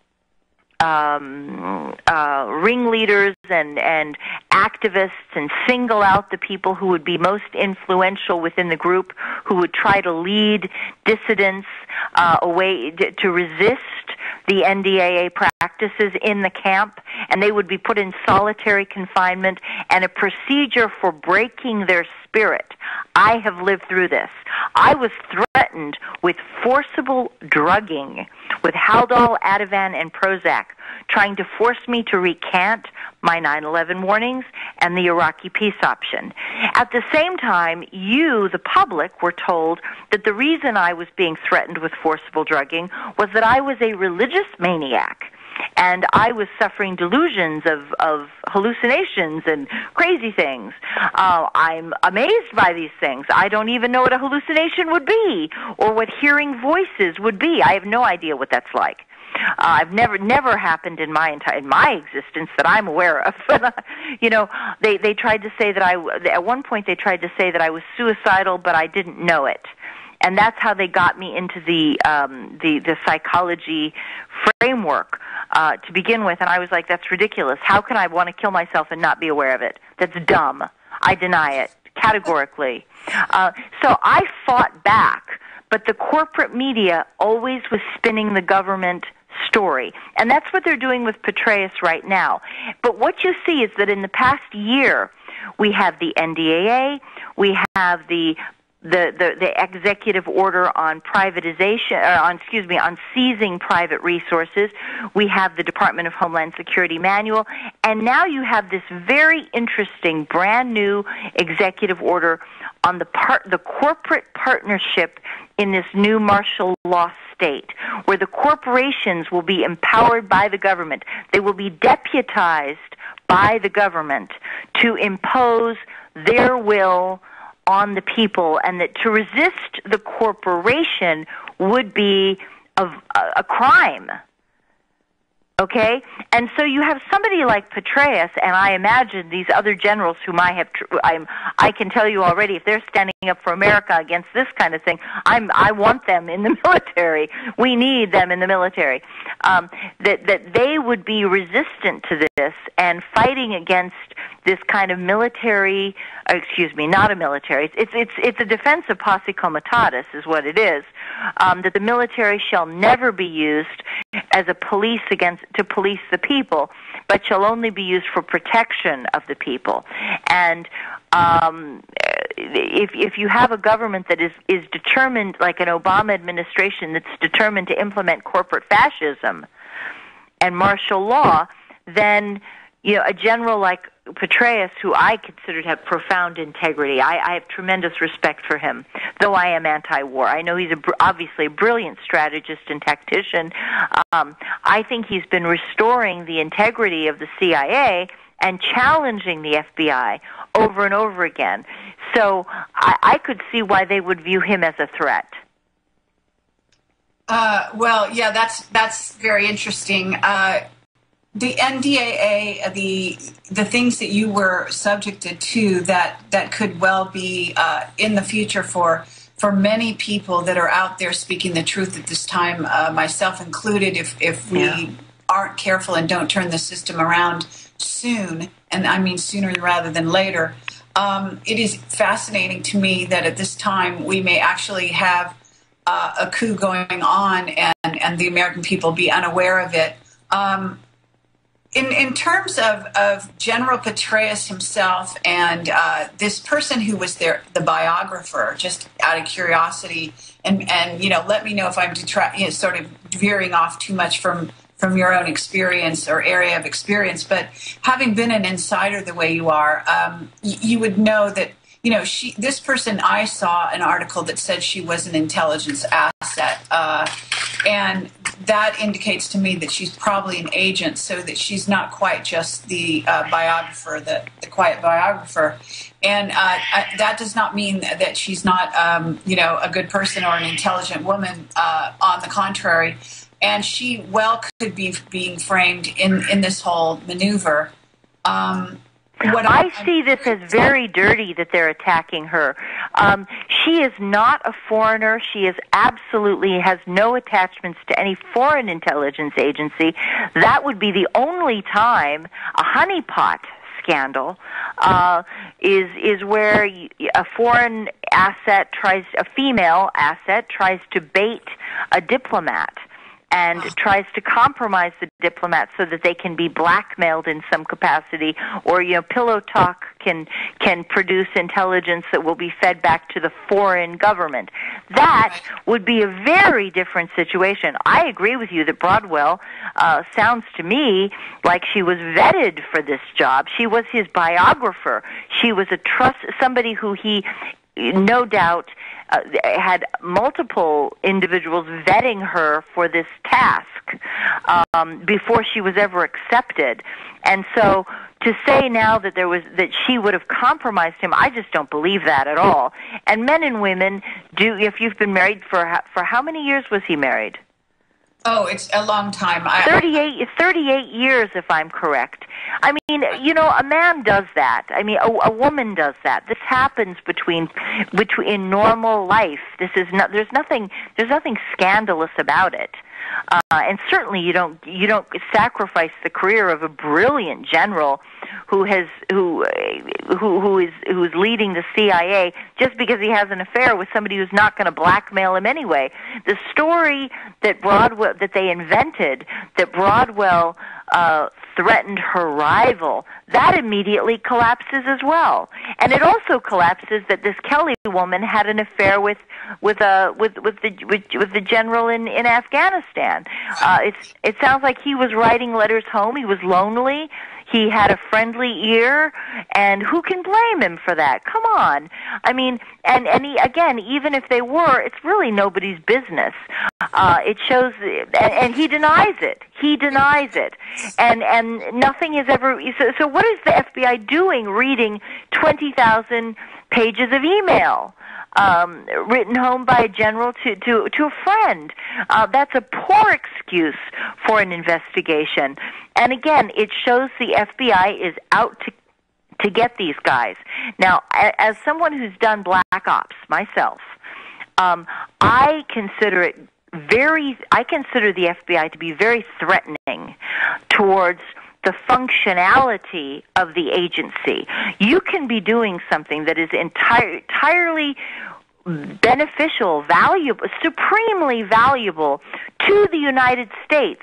S2: um, uh, ringleaders and and activists and single out the people who would be most influential within the group, who would try to lead dissidents uh, away to resist the NDAA practices in the camp, and they would be put in solitary confinement and a procedure for breaking their spirit. I have lived through this. I was threatened with forcible drugging with Haldol, Ativan, and Prozac, trying to force me to recant my 9 11 warnings and the Iraqi peace option. At the same time, you, the public, were told that the reason I was being threatened with forcible drugging was that I was a religious maniac and I was suffering delusions of, of hallucinations and crazy things. Uh, I'm amazed by these things. I don't even know what a hallucination would be or what hearing voices would be. I have no idea what that's like. Uh, I've never never happened in my entire in my existence that I'm aware of. you know, they they tried to say that I at one point they tried to say that I was suicidal, but I didn't know it and that's how they got me into the um, the the psychology framework uh, to begin with. And I was like, that's ridiculous. How can I want to kill myself and not be aware of it? That's dumb. I deny it categorically. Uh, so I fought back, but the corporate media always was spinning the government story. And that's what they're doing with Petraeus right now. But what you see is that in the past year, we have the NDAA, we have the the, the, the executive order on privatization, uh, on excuse me, on seizing private resources. We have the Department of Homeland Security manual, and now you have this very interesting, brand new executive order on the part, the corporate partnership in this new martial law state, where the corporations will be empowered by the government. They will be deputized by the government to impose their will on the people, and that to resist the corporation would be a, a crime. Okay, and so you have somebody like Petraeus, and I imagine these other generals whom I have. Tr- I'm. I can tell you already, if they're standing up for America against this kind of thing, I'm. I want them in the military. We need them in the military. Um, that that they would be resistant to this and fighting against this kind of military. Uh, excuse me, not a military. It's it's it's a defense of posse comitatus, is what it is. Um, that the military shall never be used as a police against to police the people, but shall only be used for protection of the people. And um, if if you have a government that is is determined, like an Obama administration, that's determined to implement corporate fascism and martial law, then you know a general like Petraeus, who I consider to have profound integrity. I, I have tremendous respect for him, though I am anti-war. I know he's a, obviously a brilliant strategist and tactician. Um, I think he's been restoring the integrity of the CIA and challenging the FBI over and over again. So I, I could see why they would view him as a threat.
S1: Uh, well, yeah, that's that's very interesting. Uh, the NDAA, the the things that you were subjected to that that could well be uh, in the future for for many people that are out there speaking the truth at this time, uh, myself included. If if we yeah. aren't careful and don't turn the system around soon, and I mean sooner rather than later, um, it is fascinating to me that at this time we may actually have uh, a coup going on, and and the American people be unaware of it. Um, in, in terms of, of General Petraeus himself and uh, this person who was there, the biographer, just out of curiosity, and, and you know, let me know if I'm detra- you know, sort of veering off too much from from your own experience or area of experience. But having been an insider the way you are, um, y- you would know that you know she. This person, I saw an article that said she was an intelligence asset, uh, and that indicates to me that she's probably an agent, so that she's not quite just the uh, biographer, the, the quiet biographer. And uh, I, that does not mean that she's not, um, you know, a good person or an intelligent woman. Uh, on the contrary, and she well could be being framed in in this whole maneuver. Um,
S2: what I, see this as very dirty that they're attacking her. Um, she is not a foreigner. She is absolutely has no attachments to any foreign intelligence agency. That would be the only time a honeypot scandal uh, is is where a foreign asset tries a female asset tries to bait a diplomat and tries to compromise the diplomats so that they can be blackmailed in some capacity or you know pillow talk can can produce intelligence that will be fed back to the foreign government. That would be a very different situation. I agree with you that broadwell uh, sounds to me like she was vetted for this job. She was his biographer. She was a trust somebody who he no doubt uh, had multiple individuals vetting her for this task um, before she was ever accepted. And so to say now that there was that she would have compromised him, I just don't believe that at all. And men and women do. If you've been married for for how many years was he married?
S1: Oh, it's a long time.
S2: I, 38, 38 years, if I'm correct. I mean, you know, a man does that. I mean, a, a woman does that. This happens between, between in normal life. This is not. There's nothing. There's nothing scandalous about it. Uh, and certainly, you don't you don't sacrifice the career of a brilliant general who has who who who is who's leading the CIA just because he has an affair with somebody who's not going to blackmail him anyway. The story that Broadwell that they invented that Broadwell uh, threatened her rival, that immediately collapses as well. And it also collapses that this Kelly woman had an affair with with a uh, with with the with, with the general in in Afghanistan. Uh, it's it sounds like he was writing letters home. He was lonely. He had a friendly ear, and who can blame him for that? Come on. I mean, and and he, again, even if they were, it's really nobody's business. Uh, it shows, and, and he denies it. He denies it, and and nothing is ever. So, so what is the FBI doing? Reading twenty thousand pages of email um, written home by a general to to to a friend. Uh, that's a poor excuse for an investigation. And again, it shows the FBI is out to to get these guys. Now, as someone who's done black ops myself, um, I consider it very. I consider the FBI to be very threatening towards the functionality of the agency. You can be doing something that is entire, entirely beneficial, valuable, supremely valuable to the United States.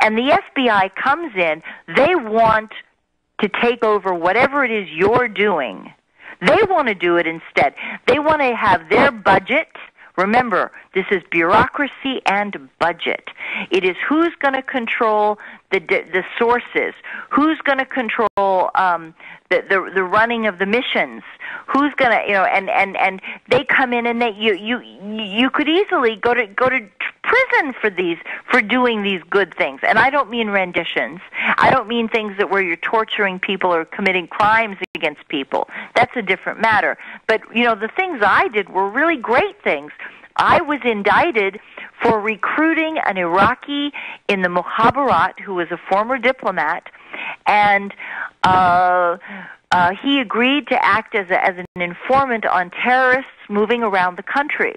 S2: And the FBI comes in, they want to take over whatever it is you're doing. They want to do it instead. They want to have their budget Remember, this is bureaucracy and budget. It is who's going to control the the sources, who's going to control um, the, the the running of the missions, who's going to you know, and and and they come in and they you you you could easily go to go to prison for these for doing these good things. And I don't mean renditions. I don't mean things that where you're torturing people or committing crimes against people. That's a different matter. But you know, the things I did were really great things. I was indicted for recruiting an Iraqi in the Mukhabarat who was a former diplomat and uh uh, he agreed to act as, a, as an informant on terrorists moving around the country.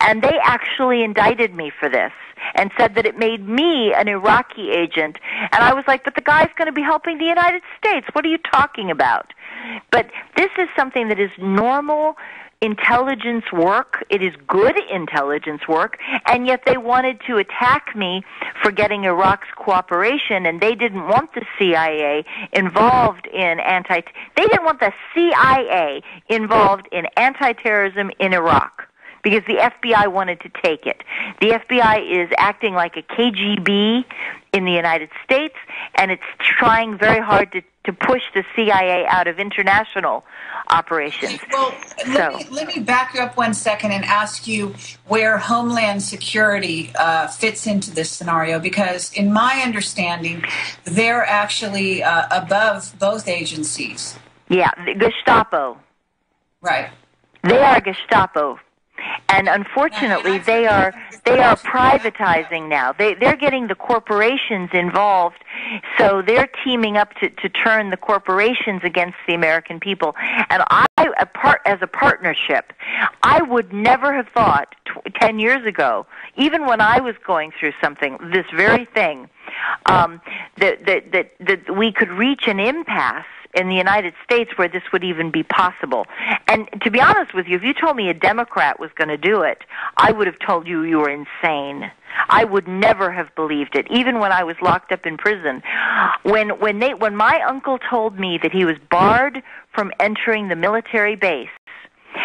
S2: And they actually indicted me for this and said that it made me an Iraqi agent. And I was like, but the guy's going to be helping the United States. What are you talking about? But this is something that is normal intelligence work. It is good intelligence work, and yet they wanted to attack me for getting Iraq's cooperation, and they didn't want the CIA involved in anti. They didn't want the CIA involved in anti-terrorism in Iraq because the FBI wanted to take it. The FBI is acting like a KGB in the United States, and it's trying very hard to, to push the CIA out of international operations.
S1: Well, let, me, let me back you up one second and ask you where Homeland Security uh, fits into this scenario, because in my understanding, they're actually uh, above both agencies.
S2: Yeah, Gestapo.
S1: Right.
S2: They are Gestapo and unfortunately they are they are privatizing now. They they're getting the corporations involved so they're teaming up to to turn the corporations against the american people. And i part as a partnership i would never have thought t- 10 years ago even when i was going through something this very thing um that that that, that we could reach an impasse in the United States where this would even be possible. And to be honest with you, if you told me a Democrat was going to do it, I would have told you you were insane. I would never have believed it, even when I was locked up in prison. When when they when my uncle told me that he was barred from entering the military base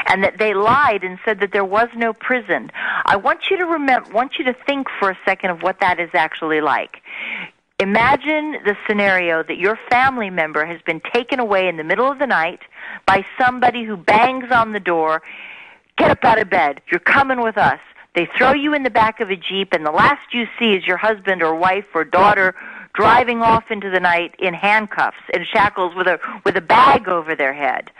S2: and that they lied and said that there was no prison. I want you to remember want you to think for a second of what that is actually like. Imagine the scenario that your family member has been taken away in the middle of the night by somebody who bangs on the door. Get up out of bed. You're coming with us. They throw you in the back of a Jeep, and the last you see is your husband or wife or daughter driving off into the night in handcuffs and shackles with a with a bag over their head.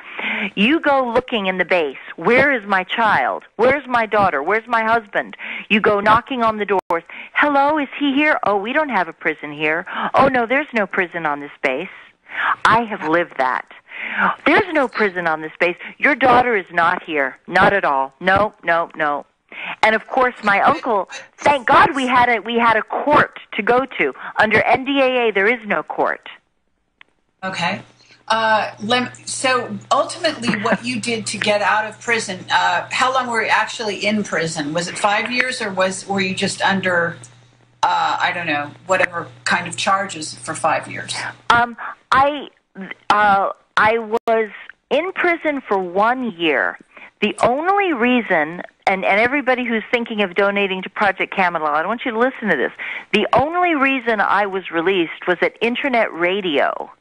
S2: You go looking in the base. Where is my child? Where's my daughter? Where's my husband? You go knocking on the doors. Hello, is he here? Oh, we don't have a prison here. Oh no, there's no prison on this base. I have lived that. There's no prison on this base. Your daughter is not here. Not at all. No, no, no. And of course, my uncle. Thank God we had a we had a court to go to. Under NDAA, there is no court.
S1: Okay. Uh, so ultimately, what you did to get out of prison? Uh, how long were you actually in prison? Was it five years, or was were you just under uh, I don't know, whatever kind of charges for five years?
S2: Um, I uh, I was in prison for one year. The only reason, and, and everybody who's thinking of donating to Project Camelot, I want you to listen to this. The only reason I was released was that internet radio.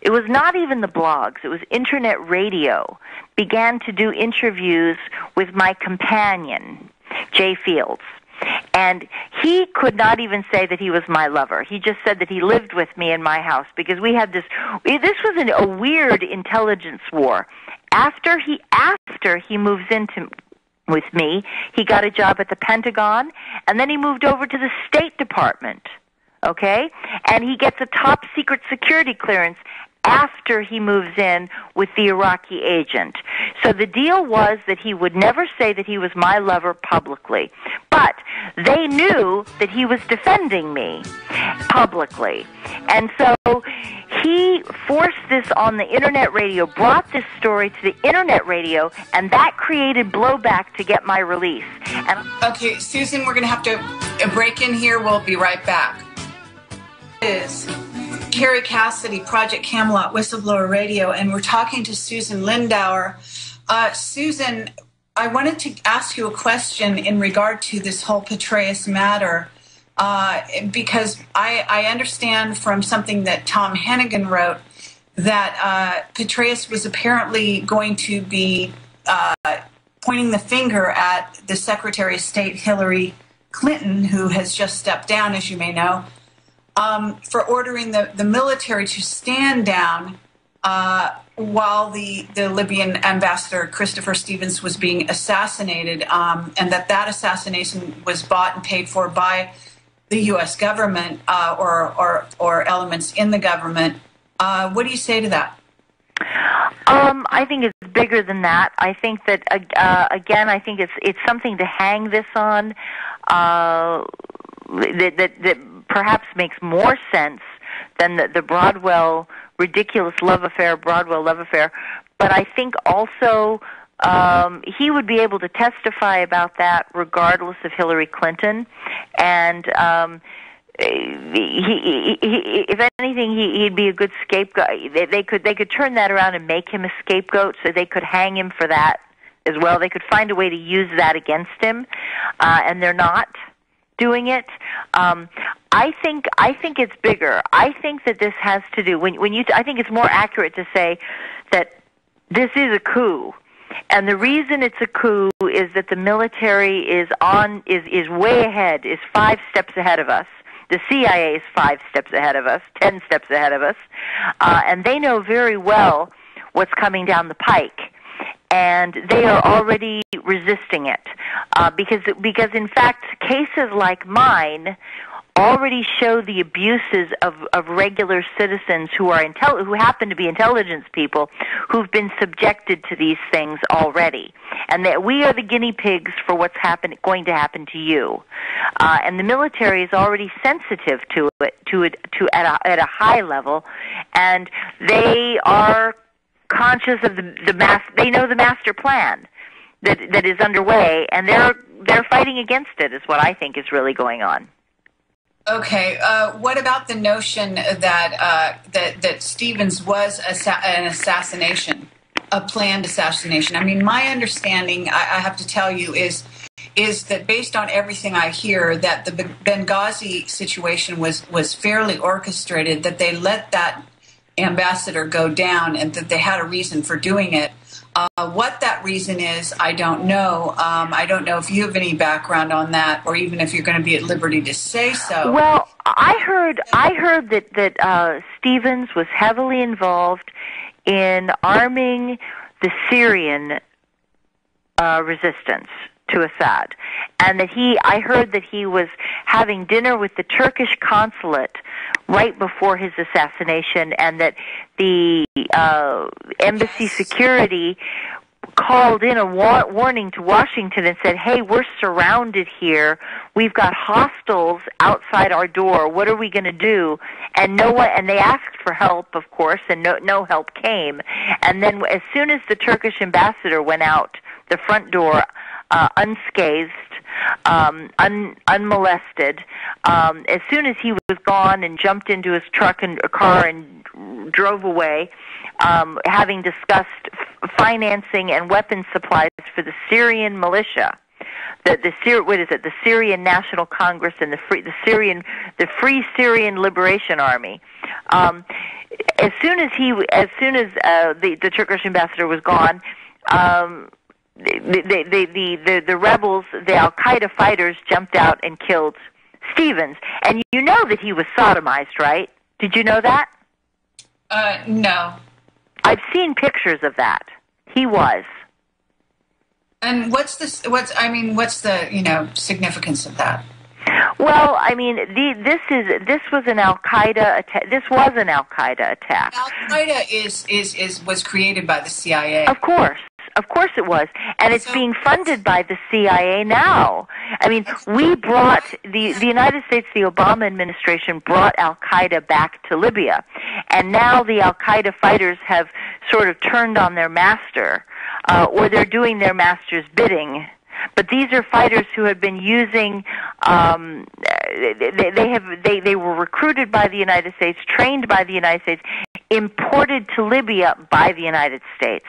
S2: It was not even the blogs, it was internet radio. Began to do interviews with my companion, Jay Fields. And he could not even say that he was my lover. He just said that he lived with me in my house because we had this. This was an, a weird intelligence war. After he after he moves into with me, he got a job at the Pentagon, and then he moved over to the State Department. Okay, and he gets a top secret security clearance after he moves in with the Iraqi agent. So the deal was that he would never say that he was my lover publicly. But they knew that he was defending me publicly. And so he forced this on the internet radio, brought this story to the internet radio, and that created blowback to get my release. And
S1: okay, Susan, we're going to have to break in here. We'll be right back. Is Kerry Cassidy, Project Camelot, Whistleblower Radio, and we're talking to Susan Lindauer. Uh, Susan, I wanted to ask you a question in regard to this whole Petraeus matter. Uh, because I, I, understand from something that Tom Heneghan wrote that uh, Petraeus was apparently going to be uh, pointing the finger at the Secretary of State Hillary Clinton, who has just stepped down, as you may know, um, for ordering the, the military to stand down uh, while the, the Libyan ambassador Christopher Stevens was being assassinated, um, and that that assassination was bought and paid for by the U.S. government uh, or, or, or elements in the government. Uh, what do you say to that?
S2: Um, I think it's bigger than that. I think that uh, again, I think it's it's something to hang this on. Uh, that, that that perhaps makes more sense than the, the Broadwell ridiculous love affair, Broadwell love affair. But I think also um, he would be able to testify about that regardless of Hillary Clinton, and um, he, he, he, if anything, he, he'd be a good scapegoat. They, they could they could turn that around and make him a scapegoat, so they could hang him for that as well. They could find a way to use that against him, uh, and they're not doing it. Um, I think I think it's bigger. I think that this has to do when when you. I think it's more accurate to say that this is a coup. And the reason it's a coup is that the military is on is is way ahead, is five steps ahead of us. The CIA is five steps ahead of us, ten steps ahead of us, uh, and they know very well what's coming down the pike and they are already resisting it. Uh, because because in fact cases like mine already show the abuses of, of regular citizens who are intel- who happen to be intelligence people who've been subjected to these things already, and that we are the guinea pigs for what's happen- going to happen to you. Uh, and the military is already sensitive to it to it to at a, at a high level, and they are conscious of the the mass. They know the master plan that that is underway, and they're they're fighting against it. Is what I think is really going on.
S1: Okay. Uh, what about the notion that uh, that that Stevens was assa- an assassination, a planned assassination? I mean, my understanding, I, I have to tell you, is is that based on everything I hear, that the Benghazi situation was was fairly orchestrated. That they let that ambassador go down, and that they had a reason for doing it. Uh, what that reason is, I don't know. Um, I don't know if you have any background on that, or even if you're going to be at liberty to say so.
S2: Well, I heard I heard that that uh, Stevens was heavily involved in arming the Syrian uh, resistance to Assad, and that he I heard that he was having dinner with the Turkish consulate right before his assassination, and that the uh, embassy security called in a wa- warning to Washington and said, "Hey, we're surrounded here. We've got hostiles outside our door. What are we going to do?" And no one and they asked for help, of course, and no no help came. And then as soon as the Turkish ambassador went out the front door uh, unscathed, um, un, unmolested. Um, as soon as he was gone and jumped into his truck and a car and drove away, um, having discussed f- financing and weapons supplies for the Syrian militia. The the Syr- what is it? The Syrian National Congress and the free the Syrian the Free Syrian Liberation Army. Um, as soon as he as soon as uh, the the Turkish ambassador was gone. Um, the, the, the, the, the, rebels, the Al Qaeda fighters, jumped out and killed Stevens. And you know that he was sodomized, right? Did you know that?
S1: Uh, no.
S2: I've seen pictures of that. He was.
S1: And what's this? What's I mean? What's the you know significance of that?
S2: Well, I mean, the, this is this was an Al Qaeda attack. This was an Al Qaeda attack.
S1: Al Qaeda is is is was created by the CIA.
S2: Of course. Of course it was. And it's being funded by the CIA now. I mean, we brought the the United States, the Obama administration brought Al Qaeda back to Libya. And now the Al Qaeda fighters have sort of turned on their master uh, or they're doing their master's bidding. But these are fighters who have been using. Um, they, they have they they were recruited by the United States, trained by the United States, imported to Libya by the United States,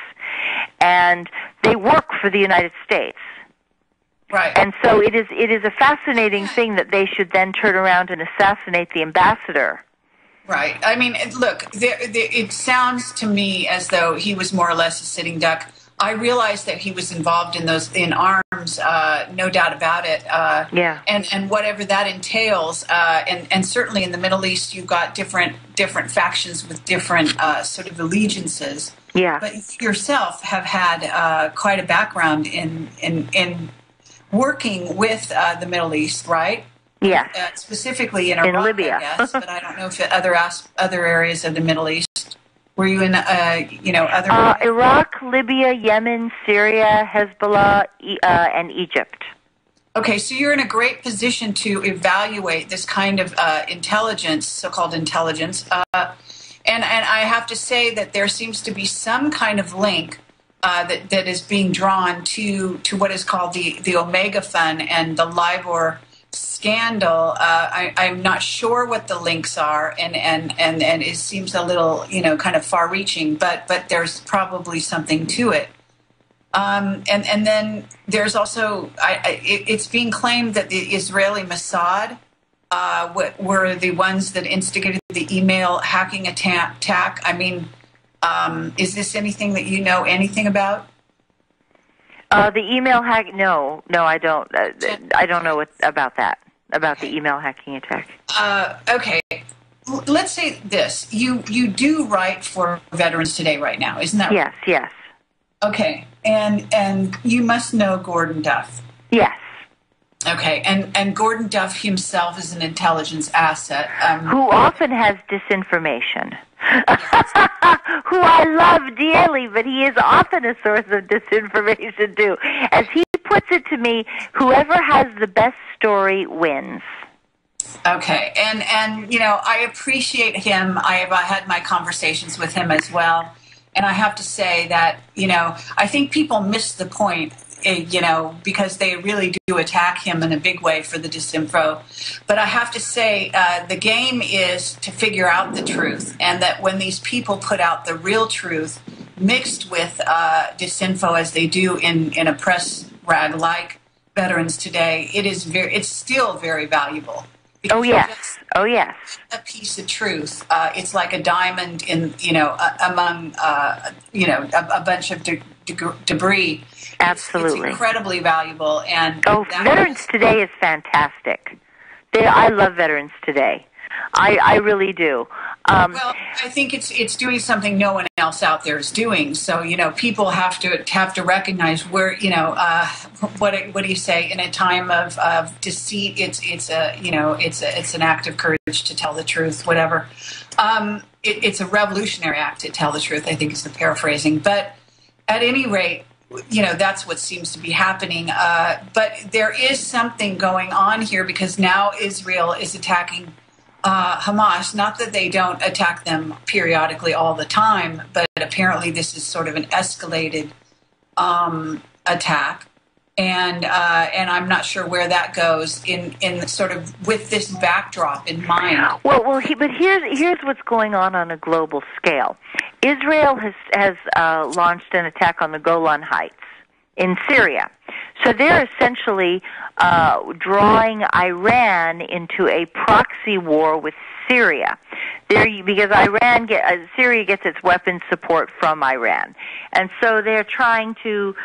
S2: and they work for the United States.
S1: Right.
S2: And so it is it is a fascinating thing that they should then turn around and assassinate the ambassador.
S1: Right. I mean, look, there, there, it sounds to me as though he was more or less a sitting duck. I realize that he was involved in those in arms, uh, no doubt about it. Uh,
S2: Yeah.
S1: And and whatever that entails, uh, and and certainly in the Middle East, you've got different different factions with different uh, sort of allegiances.
S2: Yeah.
S1: But you yourself have had uh, quite a background in in in working with uh, the Middle East, right?
S2: yes.
S1: uh, specifically in Iraq,
S2: Libya.
S1: I guess, but I don't know if it, other as, other areas of the Middle East. Were you in, uh, you know, other?
S2: Uh, Iraq, Libya, Yemen, Syria, Hezbollah, e- uh, and Egypt.
S1: okay, so you're in a great position to evaluate this kind of uh, intelligence, so-called intelligence, uh, and and I have to say that there seems to be some kind of link. Uh, that, that is being drawn to to what is called the, the Omega Fund and the LIBOR scandal. Uh, I, I'm not sure what the links are, and, and, and, and it seems a little, you know, kind of far reaching, but, but there's probably something to it. Um, and, and then there's also, I, I, it, it's being claimed that the Israeli Mossad uh, were the ones that instigated the email hacking attack. I mean, um, is this anything that you know anything about?
S2: Uh, the email hack? No, no, I don't. Uh, I don't know what, about that. About the email hacking attack.
S1: Uh, okay, let's say this: you you do write for Veterans Today right now, isn't that
S2: Yes, yes,
S1: Okay, and and you must know Gordon Duff.
S2: yes.
S1: Okay, and and Gordon Duff himself is an intelligence asset. Um,
S2: Who often has disinformation. Who I love dearly, but he is often a source of disinformation too. As he puts it to me, whoever has the best story wins.
S1: Okay, and and you know I appreciate him. I have I had my conversations with him as well, and I have to say that you know I think people miss the point. You know, because they really do attack him in a big way for the disinfo. But I have to say, uh, the game is to figure out the truth, and that when these people put out the real truth, mixed with uh, disinfo as they do in in a press rag like Veterans Today, it is very, it's still very valuable.
S2: Oh yes, oh yes.
S1: a piece of truth. Uh, it's like a diamond in, you know, uh, among, uh, you know, a, a bunch of de- de- debris. It's-
S2: Absolutely.
S1: it's, incredibly valuable. And
S2: Oh, Veterans Today is fantastic. They, I love Veterans Today. I, I really do. Um,
S1: Well, I think it's it's doing something no one else out there is doing. So you know, people have to have to recognize where you know uh, what what do you say in a time of, of deceit? It's it's a you know it's a, it's an act of courage to tell the truth. Whatever. Um, it, it's a revolutionary act to tell the truth. I think is the paraphrasing. But at any rate, you know that's what seems to be happening. Uh, but there is something going on here because now Israel is attacking uh, Hamas. Not that they don't attack them periodically all the time, but apparently this is sort of an escalated um, attack. And uh, and I'm not sure where that goes in in sort of with this backdrop in mind.
S2: Well, well, he, but here's here's what's going on on a global scale. Israel has has uh, launched an attack on the Golan Heights in Syria, so they're essentially uh, drawing Iran into a proxy war with Syria. There, because Iran get, uh, Syria gets its weapons support from Iran, and so they're trying to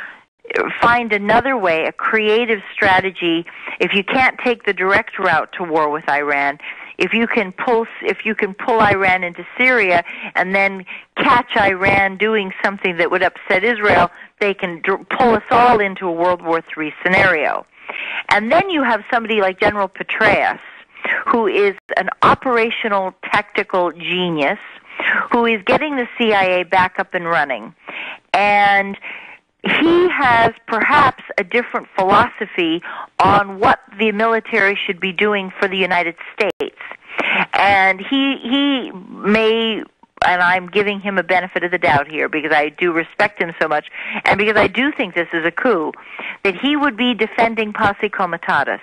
S2: find another way, a creative strategy. If you can't take the direct route to war with Iran, if you can pull if you can pull Iran into Syria and then catch Iran doing something that would upset Israel, they can pull us all into a World War III scenario. And then you have somebody like General Petraeus, who is an operational tactical genius, who is getting the CIA back up and running. And he has perhaps a different philosophy on what the military should be doing for the United States. And he he may and I'm giving him a benefit of the doubt here because I do respect him so much and because I do think this is a coup that he would be defending posse comitatus.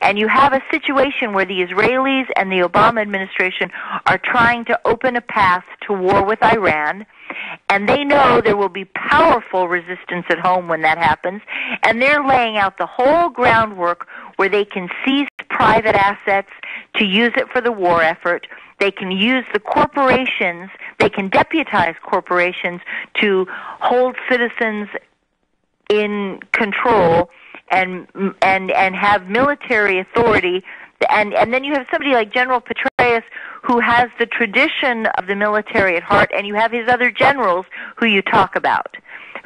S2: And you have a situation where the Israelis and the Obama administration are trying to open a path to war with Iran and they know there will be powerful resistance at home when that happens, and they're laying out the whole groundwork where they can seize private assets to use it for the war effort. They can use the corporations, they can deputize corporations to hold citizens in control and and and have military authority. And and then you have somebody like General Petraeus who has the tradition of the military at heart, and you have his other generals who you talk about,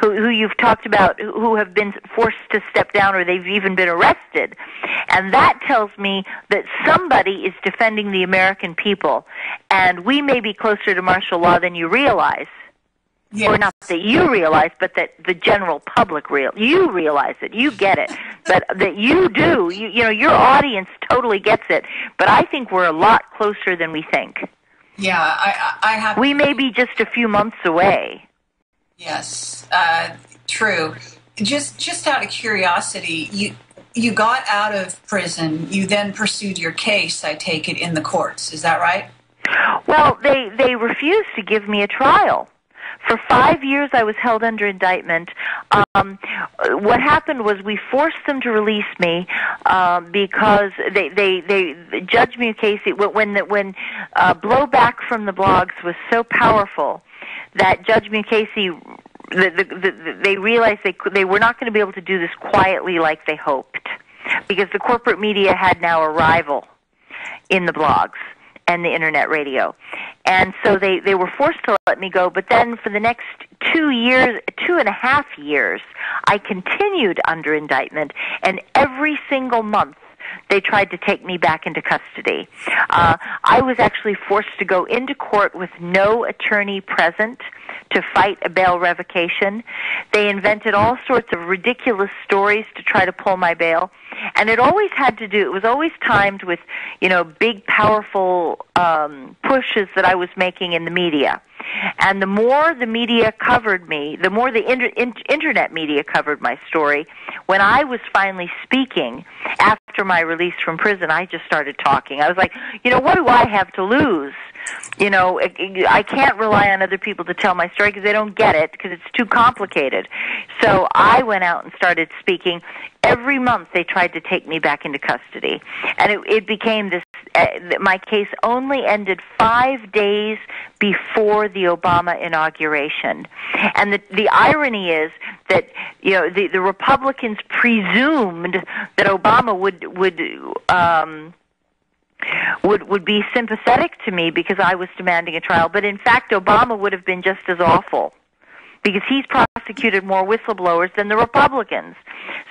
S2: who who you've talked about, who have been forced to step down or they've even been arrested, and that tells me that somebody is defending the American people, and we may be closer to martial law than you realize. Yes. Or not that you realize, but that the general public real you realize it, you get it, but that you do, you you know, your audience totally gets it. But I think we're a lot closer than we think.
S1: Yeah, I I have.
S2: We may be just a few months away.
S1: Yes, uh, true. Just just out of curiosity, you you got out of prison. You then pursued your case. I take it in the courts. Is that right?
S2: Well, they they refused to give me a trial. For five years, I was held under indictment. Um, what happened was we forced them to release me um, because they, they, they, Judge Mukasey, when, the, when uh, blowback from the blogs was so powerful that Judge Mukasey the, the, the, they realized they they were not going to be able to do this quietly like they hoped, because the corporate media had now a rival in the blogs and the internet radio. And so they, they were forced to let me go. But then for the next two years, two and a half years, I continued under indictment. And every single month, they tried to take me back into custody. Uh, I was actually forced to go into court with no attorney present to fight a bail revocation. They invented all sorts of ridiculous stories to try to pull my bail. And it always had to do, it was always timed with, you know, big, powerful um, pushes that I was making in the media. And the more the media covered me, the more the inter- in- internet media covered my story. When I was finally speaking after my release from prison, I just started talking. I was like, you know, what do I have to lose? you know i can't rely on other people to tell my story because they don't get it because it's too complicated so i went out and started speaking every month they tried to take me back into custody and it, it became this uh, my case only ended five days before the obama inauguration and the the irony is that you know the the republicans presumed that obama would would um would would be sympathetic to me because I was demanding a trial. But in fact, Obama would have been just as awful because he's prosecuted more whistleblowers than the Republicans.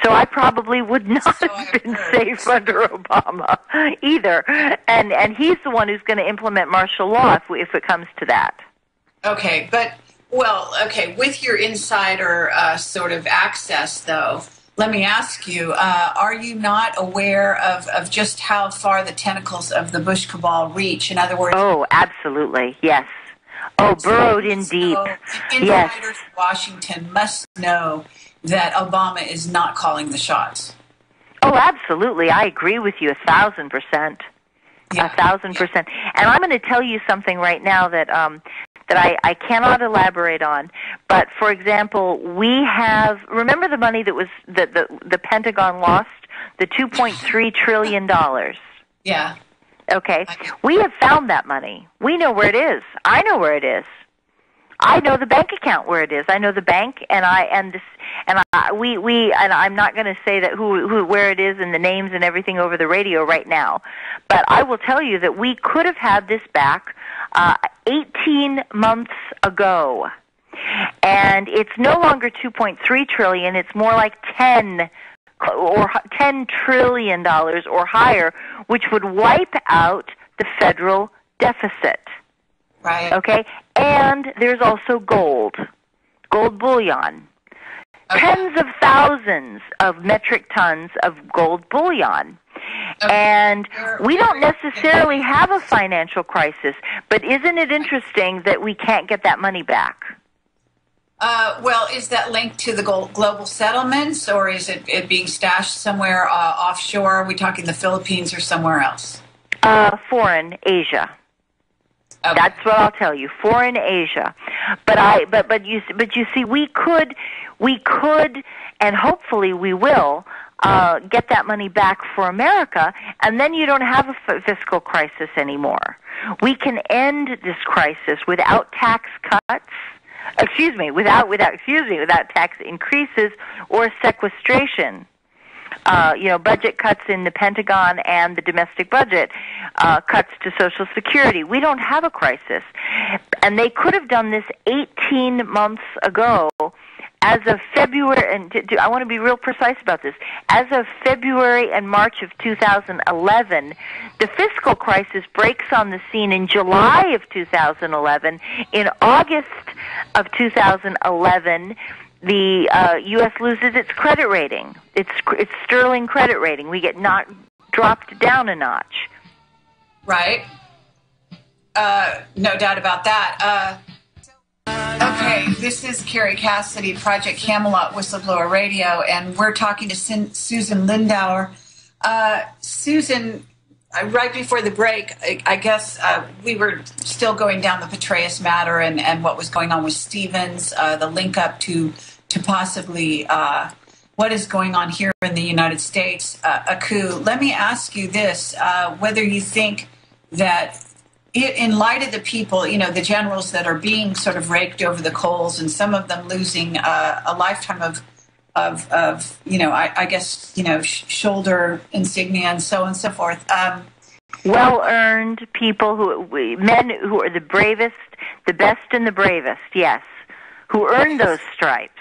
S2: So I probably would not so have been safe under Obama either. And and he's the one who's going to implement martial law if if it comes to that.
S1: Okay, but well, okay, with your insider uh, sort of access though let me ask you uh, are you not aware of, of just how far the tentacles of the Bush cabal reach? In other words,
S2: oh, absolutely, yes. Oh, burrowed in deep. So yes.
S1: in Washington must know that Obama is not calling the shots.
S2: Oh, absolutely. I agree with you a thousand percent.
S1: Yeah.
S2: A thousand percent. And I'm going to tell you something right now that um, that I, I cannot elaborate on. But for example, we have remember the money that was that the the Pentagon lost the 2.3 trillion dollars.
S1: Yeah.
S2: Okay, we have found that money. We know where it is. I know where it is. I know the bank account where it is. I know the bank, and I and this and I, we we and I'm not going to say that who who where it is and the names and everything over the radio right now, but I will tell you that we could have had this back uh, 18 months ago, and it's no longer 2.3 trillion. It's more like 10 or 10 trillion dollars or higher, which would wipe out the federal deficit.
S1: Right.
S2: Okay? And there's also gold. Gold bullion.
S1: Okay.
S2: Tens of thousands of metric tons of gold bullion. And we don't necessarily have a financial crisis, but isn't it interesting that we can't get that money back?
S1: Uh, well, is that linked to the global settlements, or is it, it being stashed somewhere uh, offshore? Are we talking the Philippines or somewhere else?
S2: Uh, foreign Asia.
S1: Okay.
S2: That's what I'll tell you. Foreign Asia, but I but but you but you see we could we could and hopefully we will uh, get that money back for America, and then you don't have a f- fiscal crisis anymore. We can end this crisis without tax cuts. Excuse me, without without excuse me, without tax increases or sequestration uh, you know, budget cuts in the Pentagon and the domestic budget, uh, cuts to Social Security. We don't have a crisis. And they could have done this 18 months ago. As of February, and to, to, I want to be real precise about this, as of February and March of 2011, the fiscal crisis breaks on the scene in July of 2011. In August of 2011, the uh, U.S. loses its credit rating. Its its sterling credit rating. We get not dropped down a notch.
S1: Right. Uh, no doubt about that. Uh, okay, this is Kerry Cassidy, Project Camelot Whistleblower Radio, and we're talking to Sin- Susan Lindauer. Uh, Susan, uh, right before the break, I, I guess uh, we were still going down the Petraeus matter and, and what was going on with Stevens, uh, the link up to to possibly uh, what is going on here in the United States, uh, a coup. Let me ask you this: whether you think that, it, in light of the people, you know, the generals that are being sort of raked over the coals, and some of them losing uh, a lifetime of, of, of, you know, I, I guess, you know, sh- shoulder insignia and so on and so forth. Um,
S2: well earned people who men who are the bravest, the best and the bravest. Yes, who earned those stripes.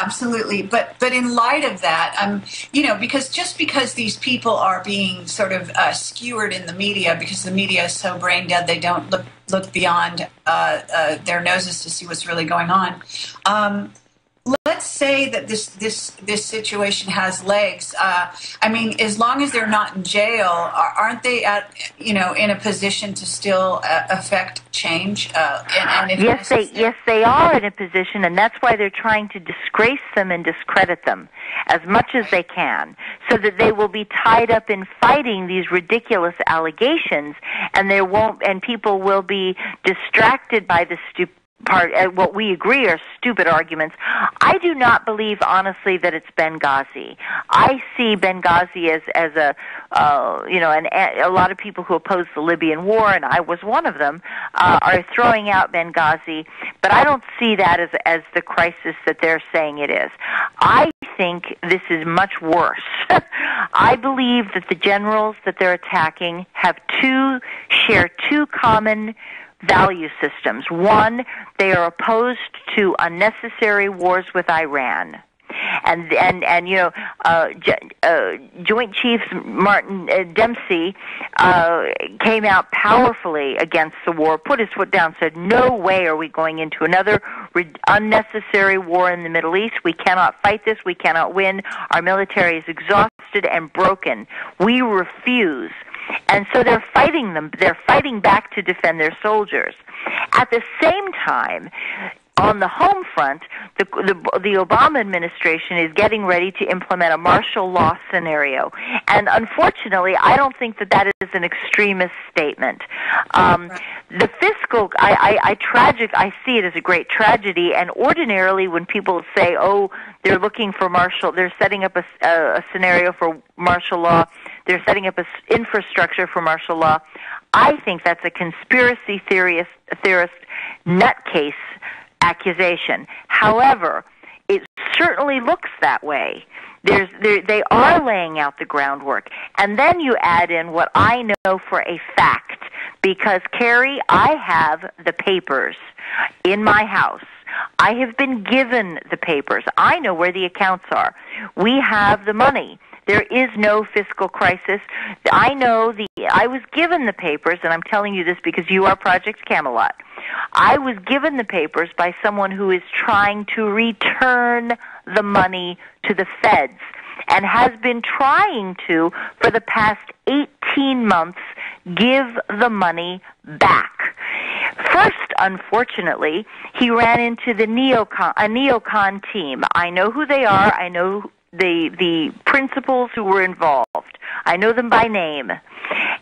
S1: Absolutely, but but in light of that, um, you know, because just because these people are being sort of uh, skewered in the media, because the media is so brain dead, they don't look look beyond uh, uh, their noses to see what's really going on. Um, let's say that this this this situation has legs. Uh, I mean, as long as they're not in jail, aren't they at you know in a position to still uh, affect change? Uh, and, and
S2: yes, they yes they are in a position, and that's why they're trying to disgrace them and discredit them as much as they can, so that they will be tied up in fighting these ridiculous allegations, and there won't and people will be distracted by the stupid part uh, what we agree are stupid arguments. I do not believe honestly that it's Benghazi. I see Benghazi as as a uh, you know, and a lot of people who oppose the Libyan war, and I was one of them, uh, are throwing out Benghazi. But I don't see that as as the crisis that they're saying it is. I think this is much worse. I believe that the generals that they're attacking have two share two common value systems. One, they are opposed to unnecessary wars with Iran. And and and you know, uh, J- uh, Joint Chiefs Martin uh, Dempsey uh, came out powerfully against the war, put his foot down, said, "No way are we going into another re- unnecessary war in the Middle East. We cannot fight this. We cannot win. Our military is exhausted and broken. We refuse." And so they're fighting them. They're fighting back to defend their soldiers. At the same time, on the home front, the, the, the Obama administration is getting ready to implement a martial law scenario, and unfortunately, I don't think that that is an extremist statement. Um, the fiscal, I, I, I tragic, I see it as a great tragedy. And ordinarily, when people say, "Oh, they're looking for martial," they're setting up a, a, a scenario for martial law. They're setting up a infrastructure for martial law. I think that's a conspiracy theorist, theorist nutcase accusation. However, it certainly looks that way. There's, they are laying out the groundwork. And then you add in what I know for a fact, because, Kerry, I have the papers in my house. I have been given the papers. I know where the accounts are. We have the money. There is no fiscal crisis. I know the I was given the papers and I'm telling you this because you are Project Camelot. I was given the papers by someone who is trying to return the money to the feds and has been trying to for the past 18 months give the money back. First, unfortunately, he ran into the neocon, a neocon team. I know who they are. I know the the principals who were involved. I know them by name.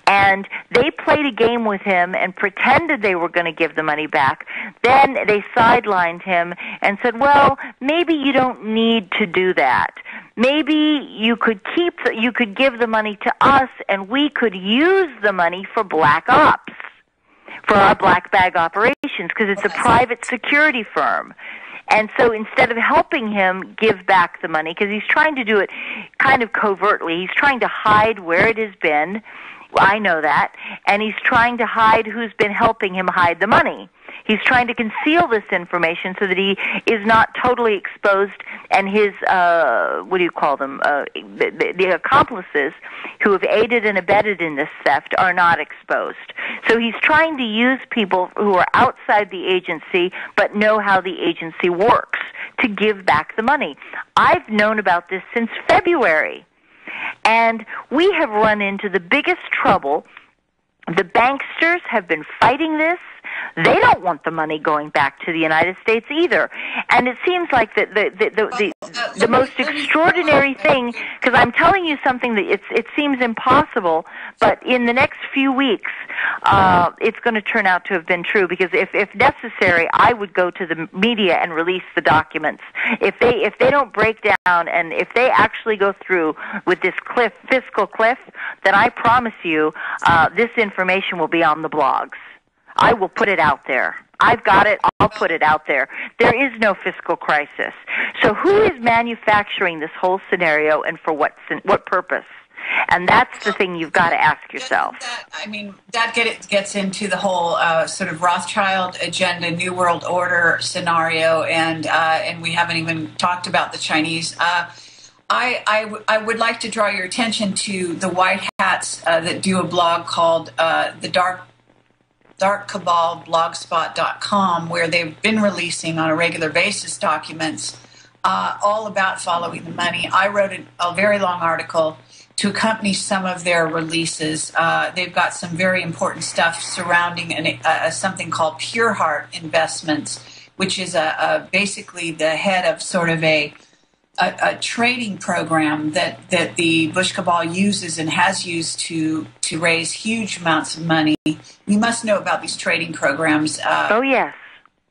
S2: And they played a game with him and pretended they were going to give the money back. Then they sidelined him and said, "Well, maybe you don't need to do that. Maybe you could keep the, you could give the money to us and we could use the money for black ops." For our black bag operations, because it's a private security firm. And so instead of helping him give back the money, because he's trying to do it kind of covertly, he's trying to hide where it has been. I know that. And he's trying to hide who's been helping him hide the money. He's trying to conceal this information so that he is not totally exposed, and his uh, what do you call them? Uh, the, the accomplices who have aided and abetted in this theft are not exposed. So he's trying to use people who are outside the agency but know how the agency works to give back the money. I've known about this since February. And we have run into the biggest trouble. The banksters have been fighting this. They don't want the money going back to the United States either. And it seems like the the the the, the, the most extraordinary thing because I'm telling you something that it's it seems impossible, but in the next few weeks, uh, it's going to turn out to have been true. Because if if necessary, I would go to the media and release the documents. If they if they don't break down and if they actually go through with this cliff fiscal cliff, then I promise you, uh, this information will be on the blogs. I will put it out there. I've got it. I'll put it out there. There is no fiscal crisis. So who is manufacturing this whole scenario and for what what purpose? And that's the thing you've got to ask yourself.
S1: That, I mean, that get, gets into the whole uh, sort of Rothschild agenda, New World Order scenario, and uh, and we haven't even talked about the Chinese. Uh, I, I, w- I would like to draw your attention to the white hats uh, that do a blog called uh, the Dark darkcabalblogspot.com, where they've been releasing on a regular basis documents uh, all about following the money. I wrote a, a, very long article to accompany some of their releases. Uh, they've got some very important stuff surrounding an, something called Pure Heart Investments, which is a, a basically the head of sort of a a, a, trading program that, that the Bush cabal uses and has used to to raise huge amounts of money. You must know about these trading programs.
S2: Uh, oh yes,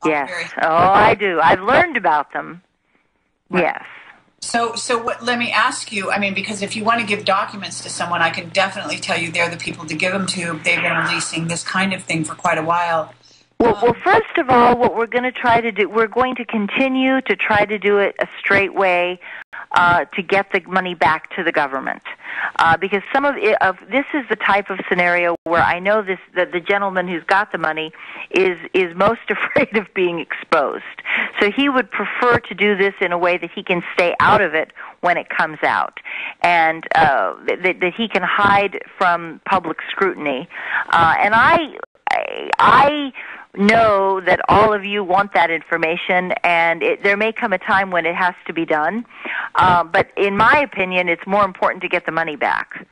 S2: yes. oh, I do. I've learned about them. Right. Yes.
S1: So, so what, let me ask you. I mean, because if you want to give documents to someone, I can definitely tell you they're the people to give them to. They've been releasing this kind of thing for quite a while.
S2: Well, well, first of all, what we're going to try to do, we're going to continue to try to do it a straight way uh, to get the money back to the government. Uh, because some of, it, of this is the type of scenario where I know this that the gentleman who's got the money is is most afraid of being exposed. So he would prefer to do this in a way that he can stay out of it when it comes out, and uh, that, that he can hide from public scrutiny. Uh, and I, I, I know that all of you want that information, and it, there may come a time when it has to be done. Uh, but in my opinion, it's more important to get the money back.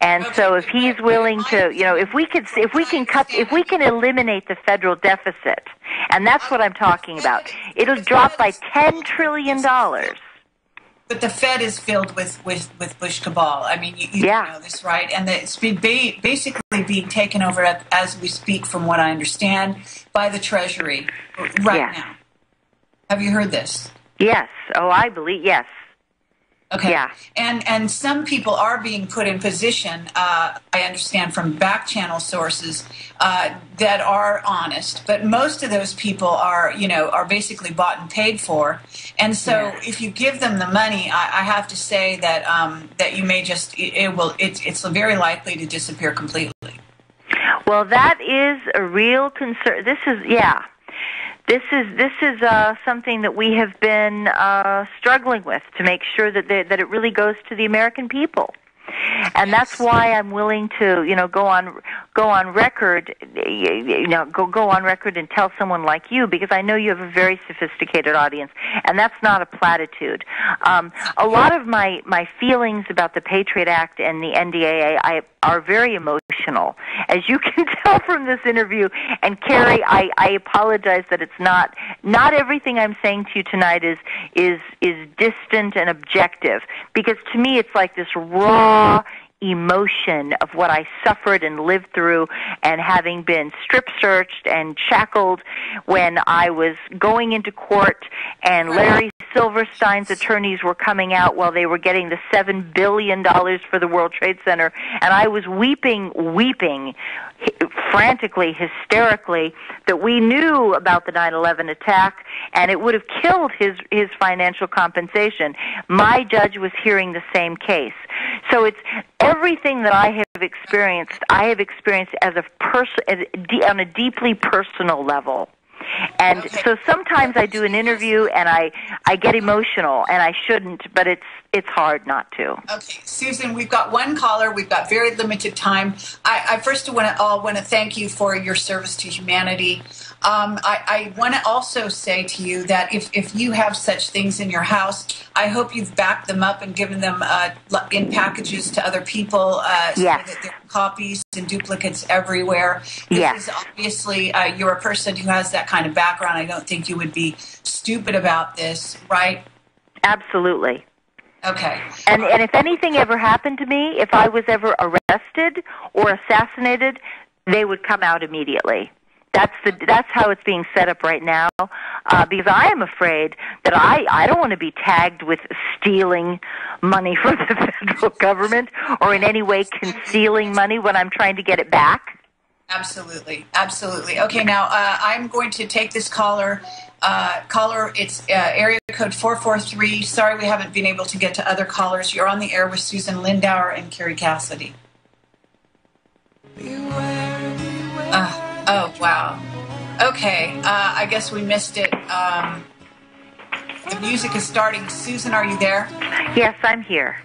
S2: And so if he's willing to, you know, if we could, if we can cut, if we can eliminate the federal deficit, and that's what I'm talking about, it'll drop by ten trillion dollars.
S1: But the Fed is filled with, with, with Bush cabal. I mean, you, you
S2: Yeah.
S1: know this, right? And it's been basically being taken over at, as we speak, from what I understand, by the Treasury right now. Have you heard this?
S2: Yes. Oh, I believe yes.
S1: Okay.
S2: Yeah.
S1: And and some people are being put in position. Uh, I understand from back channel sources uh, that are honest, but most of those people are you know are basically bought and paid for. And so
S2: Yeah.
S1: if you give them the money, I, I have to say that um, that you may just it, it will it's it's very likely to disappear completely.
S2: Well, that is a real concern. This is yeah. This is this is uh, something that we have been uh, struggling with to make sure that they, that it really goes to the American people, and that's why I'm willing to you know go on go on record you know go go on record and tell someone like you because I know you have a very sophisticated audience, and that's not a platitude. Um, a lot of my my feelings about the Patriot Act and the NDAA I, are very emotional, as you can tell from this interview. And Kerry, I, I apologize that it's not not everything I'm saying to you tonight is is is distant and objective because to me it's like this raw emotion of what I suffered and lived through and having been strip searched and shackled when I was going into court and Larry Silverstein's attorneys were coming out while they were getting the 7 billion dollars for the World Trade Center and I was weeping weeping frantically hysterically that we knew about the 9/11 attack and it would have killed his his financial compensation. My judge was hearing the same case. So it's everything that I have experienced I have experienced as a person on a deeply personal level and
S1: Okay.
S2: so sometimes I do an interview and I I get emotional and I shouldn't but it's it's hard not to
S1: Okay, Susan, we've got one caller. We've got very limited time. I, I first want to all want to thank you for your service to humanity. Um, I, I want to also say to you that if, if you have such things in your house, I hope you've backed them up and given them uh, in packages to other people uh, so
S2: Yes.
S1: that there are copies and duplicates everywhere. This
S2: Yes.
S1: obviously uh, you're a person who has that kind of background. I don't think you would be stupid about this, right?
S2: absolutely
S1: Okay.
S2: And and if anything ever happened to me, if I was ever arrested or assassinated, they would come out immediately. That's the that's how it's being set up right now. Uh, because I am afraid that I I don't want to be tagged with stealing money from the federal government or in any way concealing money when I'm trying to get it back.
S1: Absolutely, absolutely. Okay, now uh, I'm going to take this caller. Uh, caller, it's uh, area code four four three. Sorry, we haven't been able to get to other callers. You're on the air with Susan Lindauer and Kerry Cassidy. Uh, oh wow. Okay, uh, I guess we missed it. Um, the music is starting. Susan, are you there?
S2: Yes, I'm here.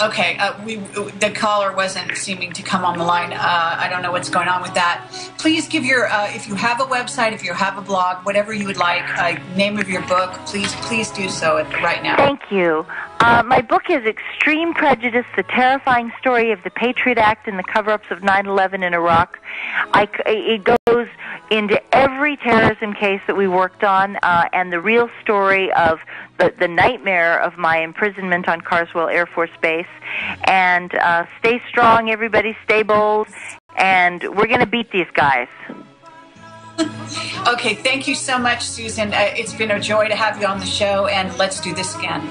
S1: Okay, uh, we the caller wasn't seeming to come on the line. Uh, I don't know what's going on with that. Please give your uh, if you have a website, if you have a blog, whatever you would like, uh, name of your book. Please, please do so at, right now.
S2: Thank you. Uh, my book is Extreme Prejudice The Terrifying Story of the Patriot Act and the Cover Ups of 9 11 in Iraq. I, it goes into every terrorism case that we worked on uh, and the real story of the, the nightmare of my imprisonment on Carswell Air Force Base. And uh, stay strong, everybody. Stay bold. And we're going to beat these guys.
S1: okay, thank you so much, Susan. Uh, it's been a joy to have you on the show, and let's do this again.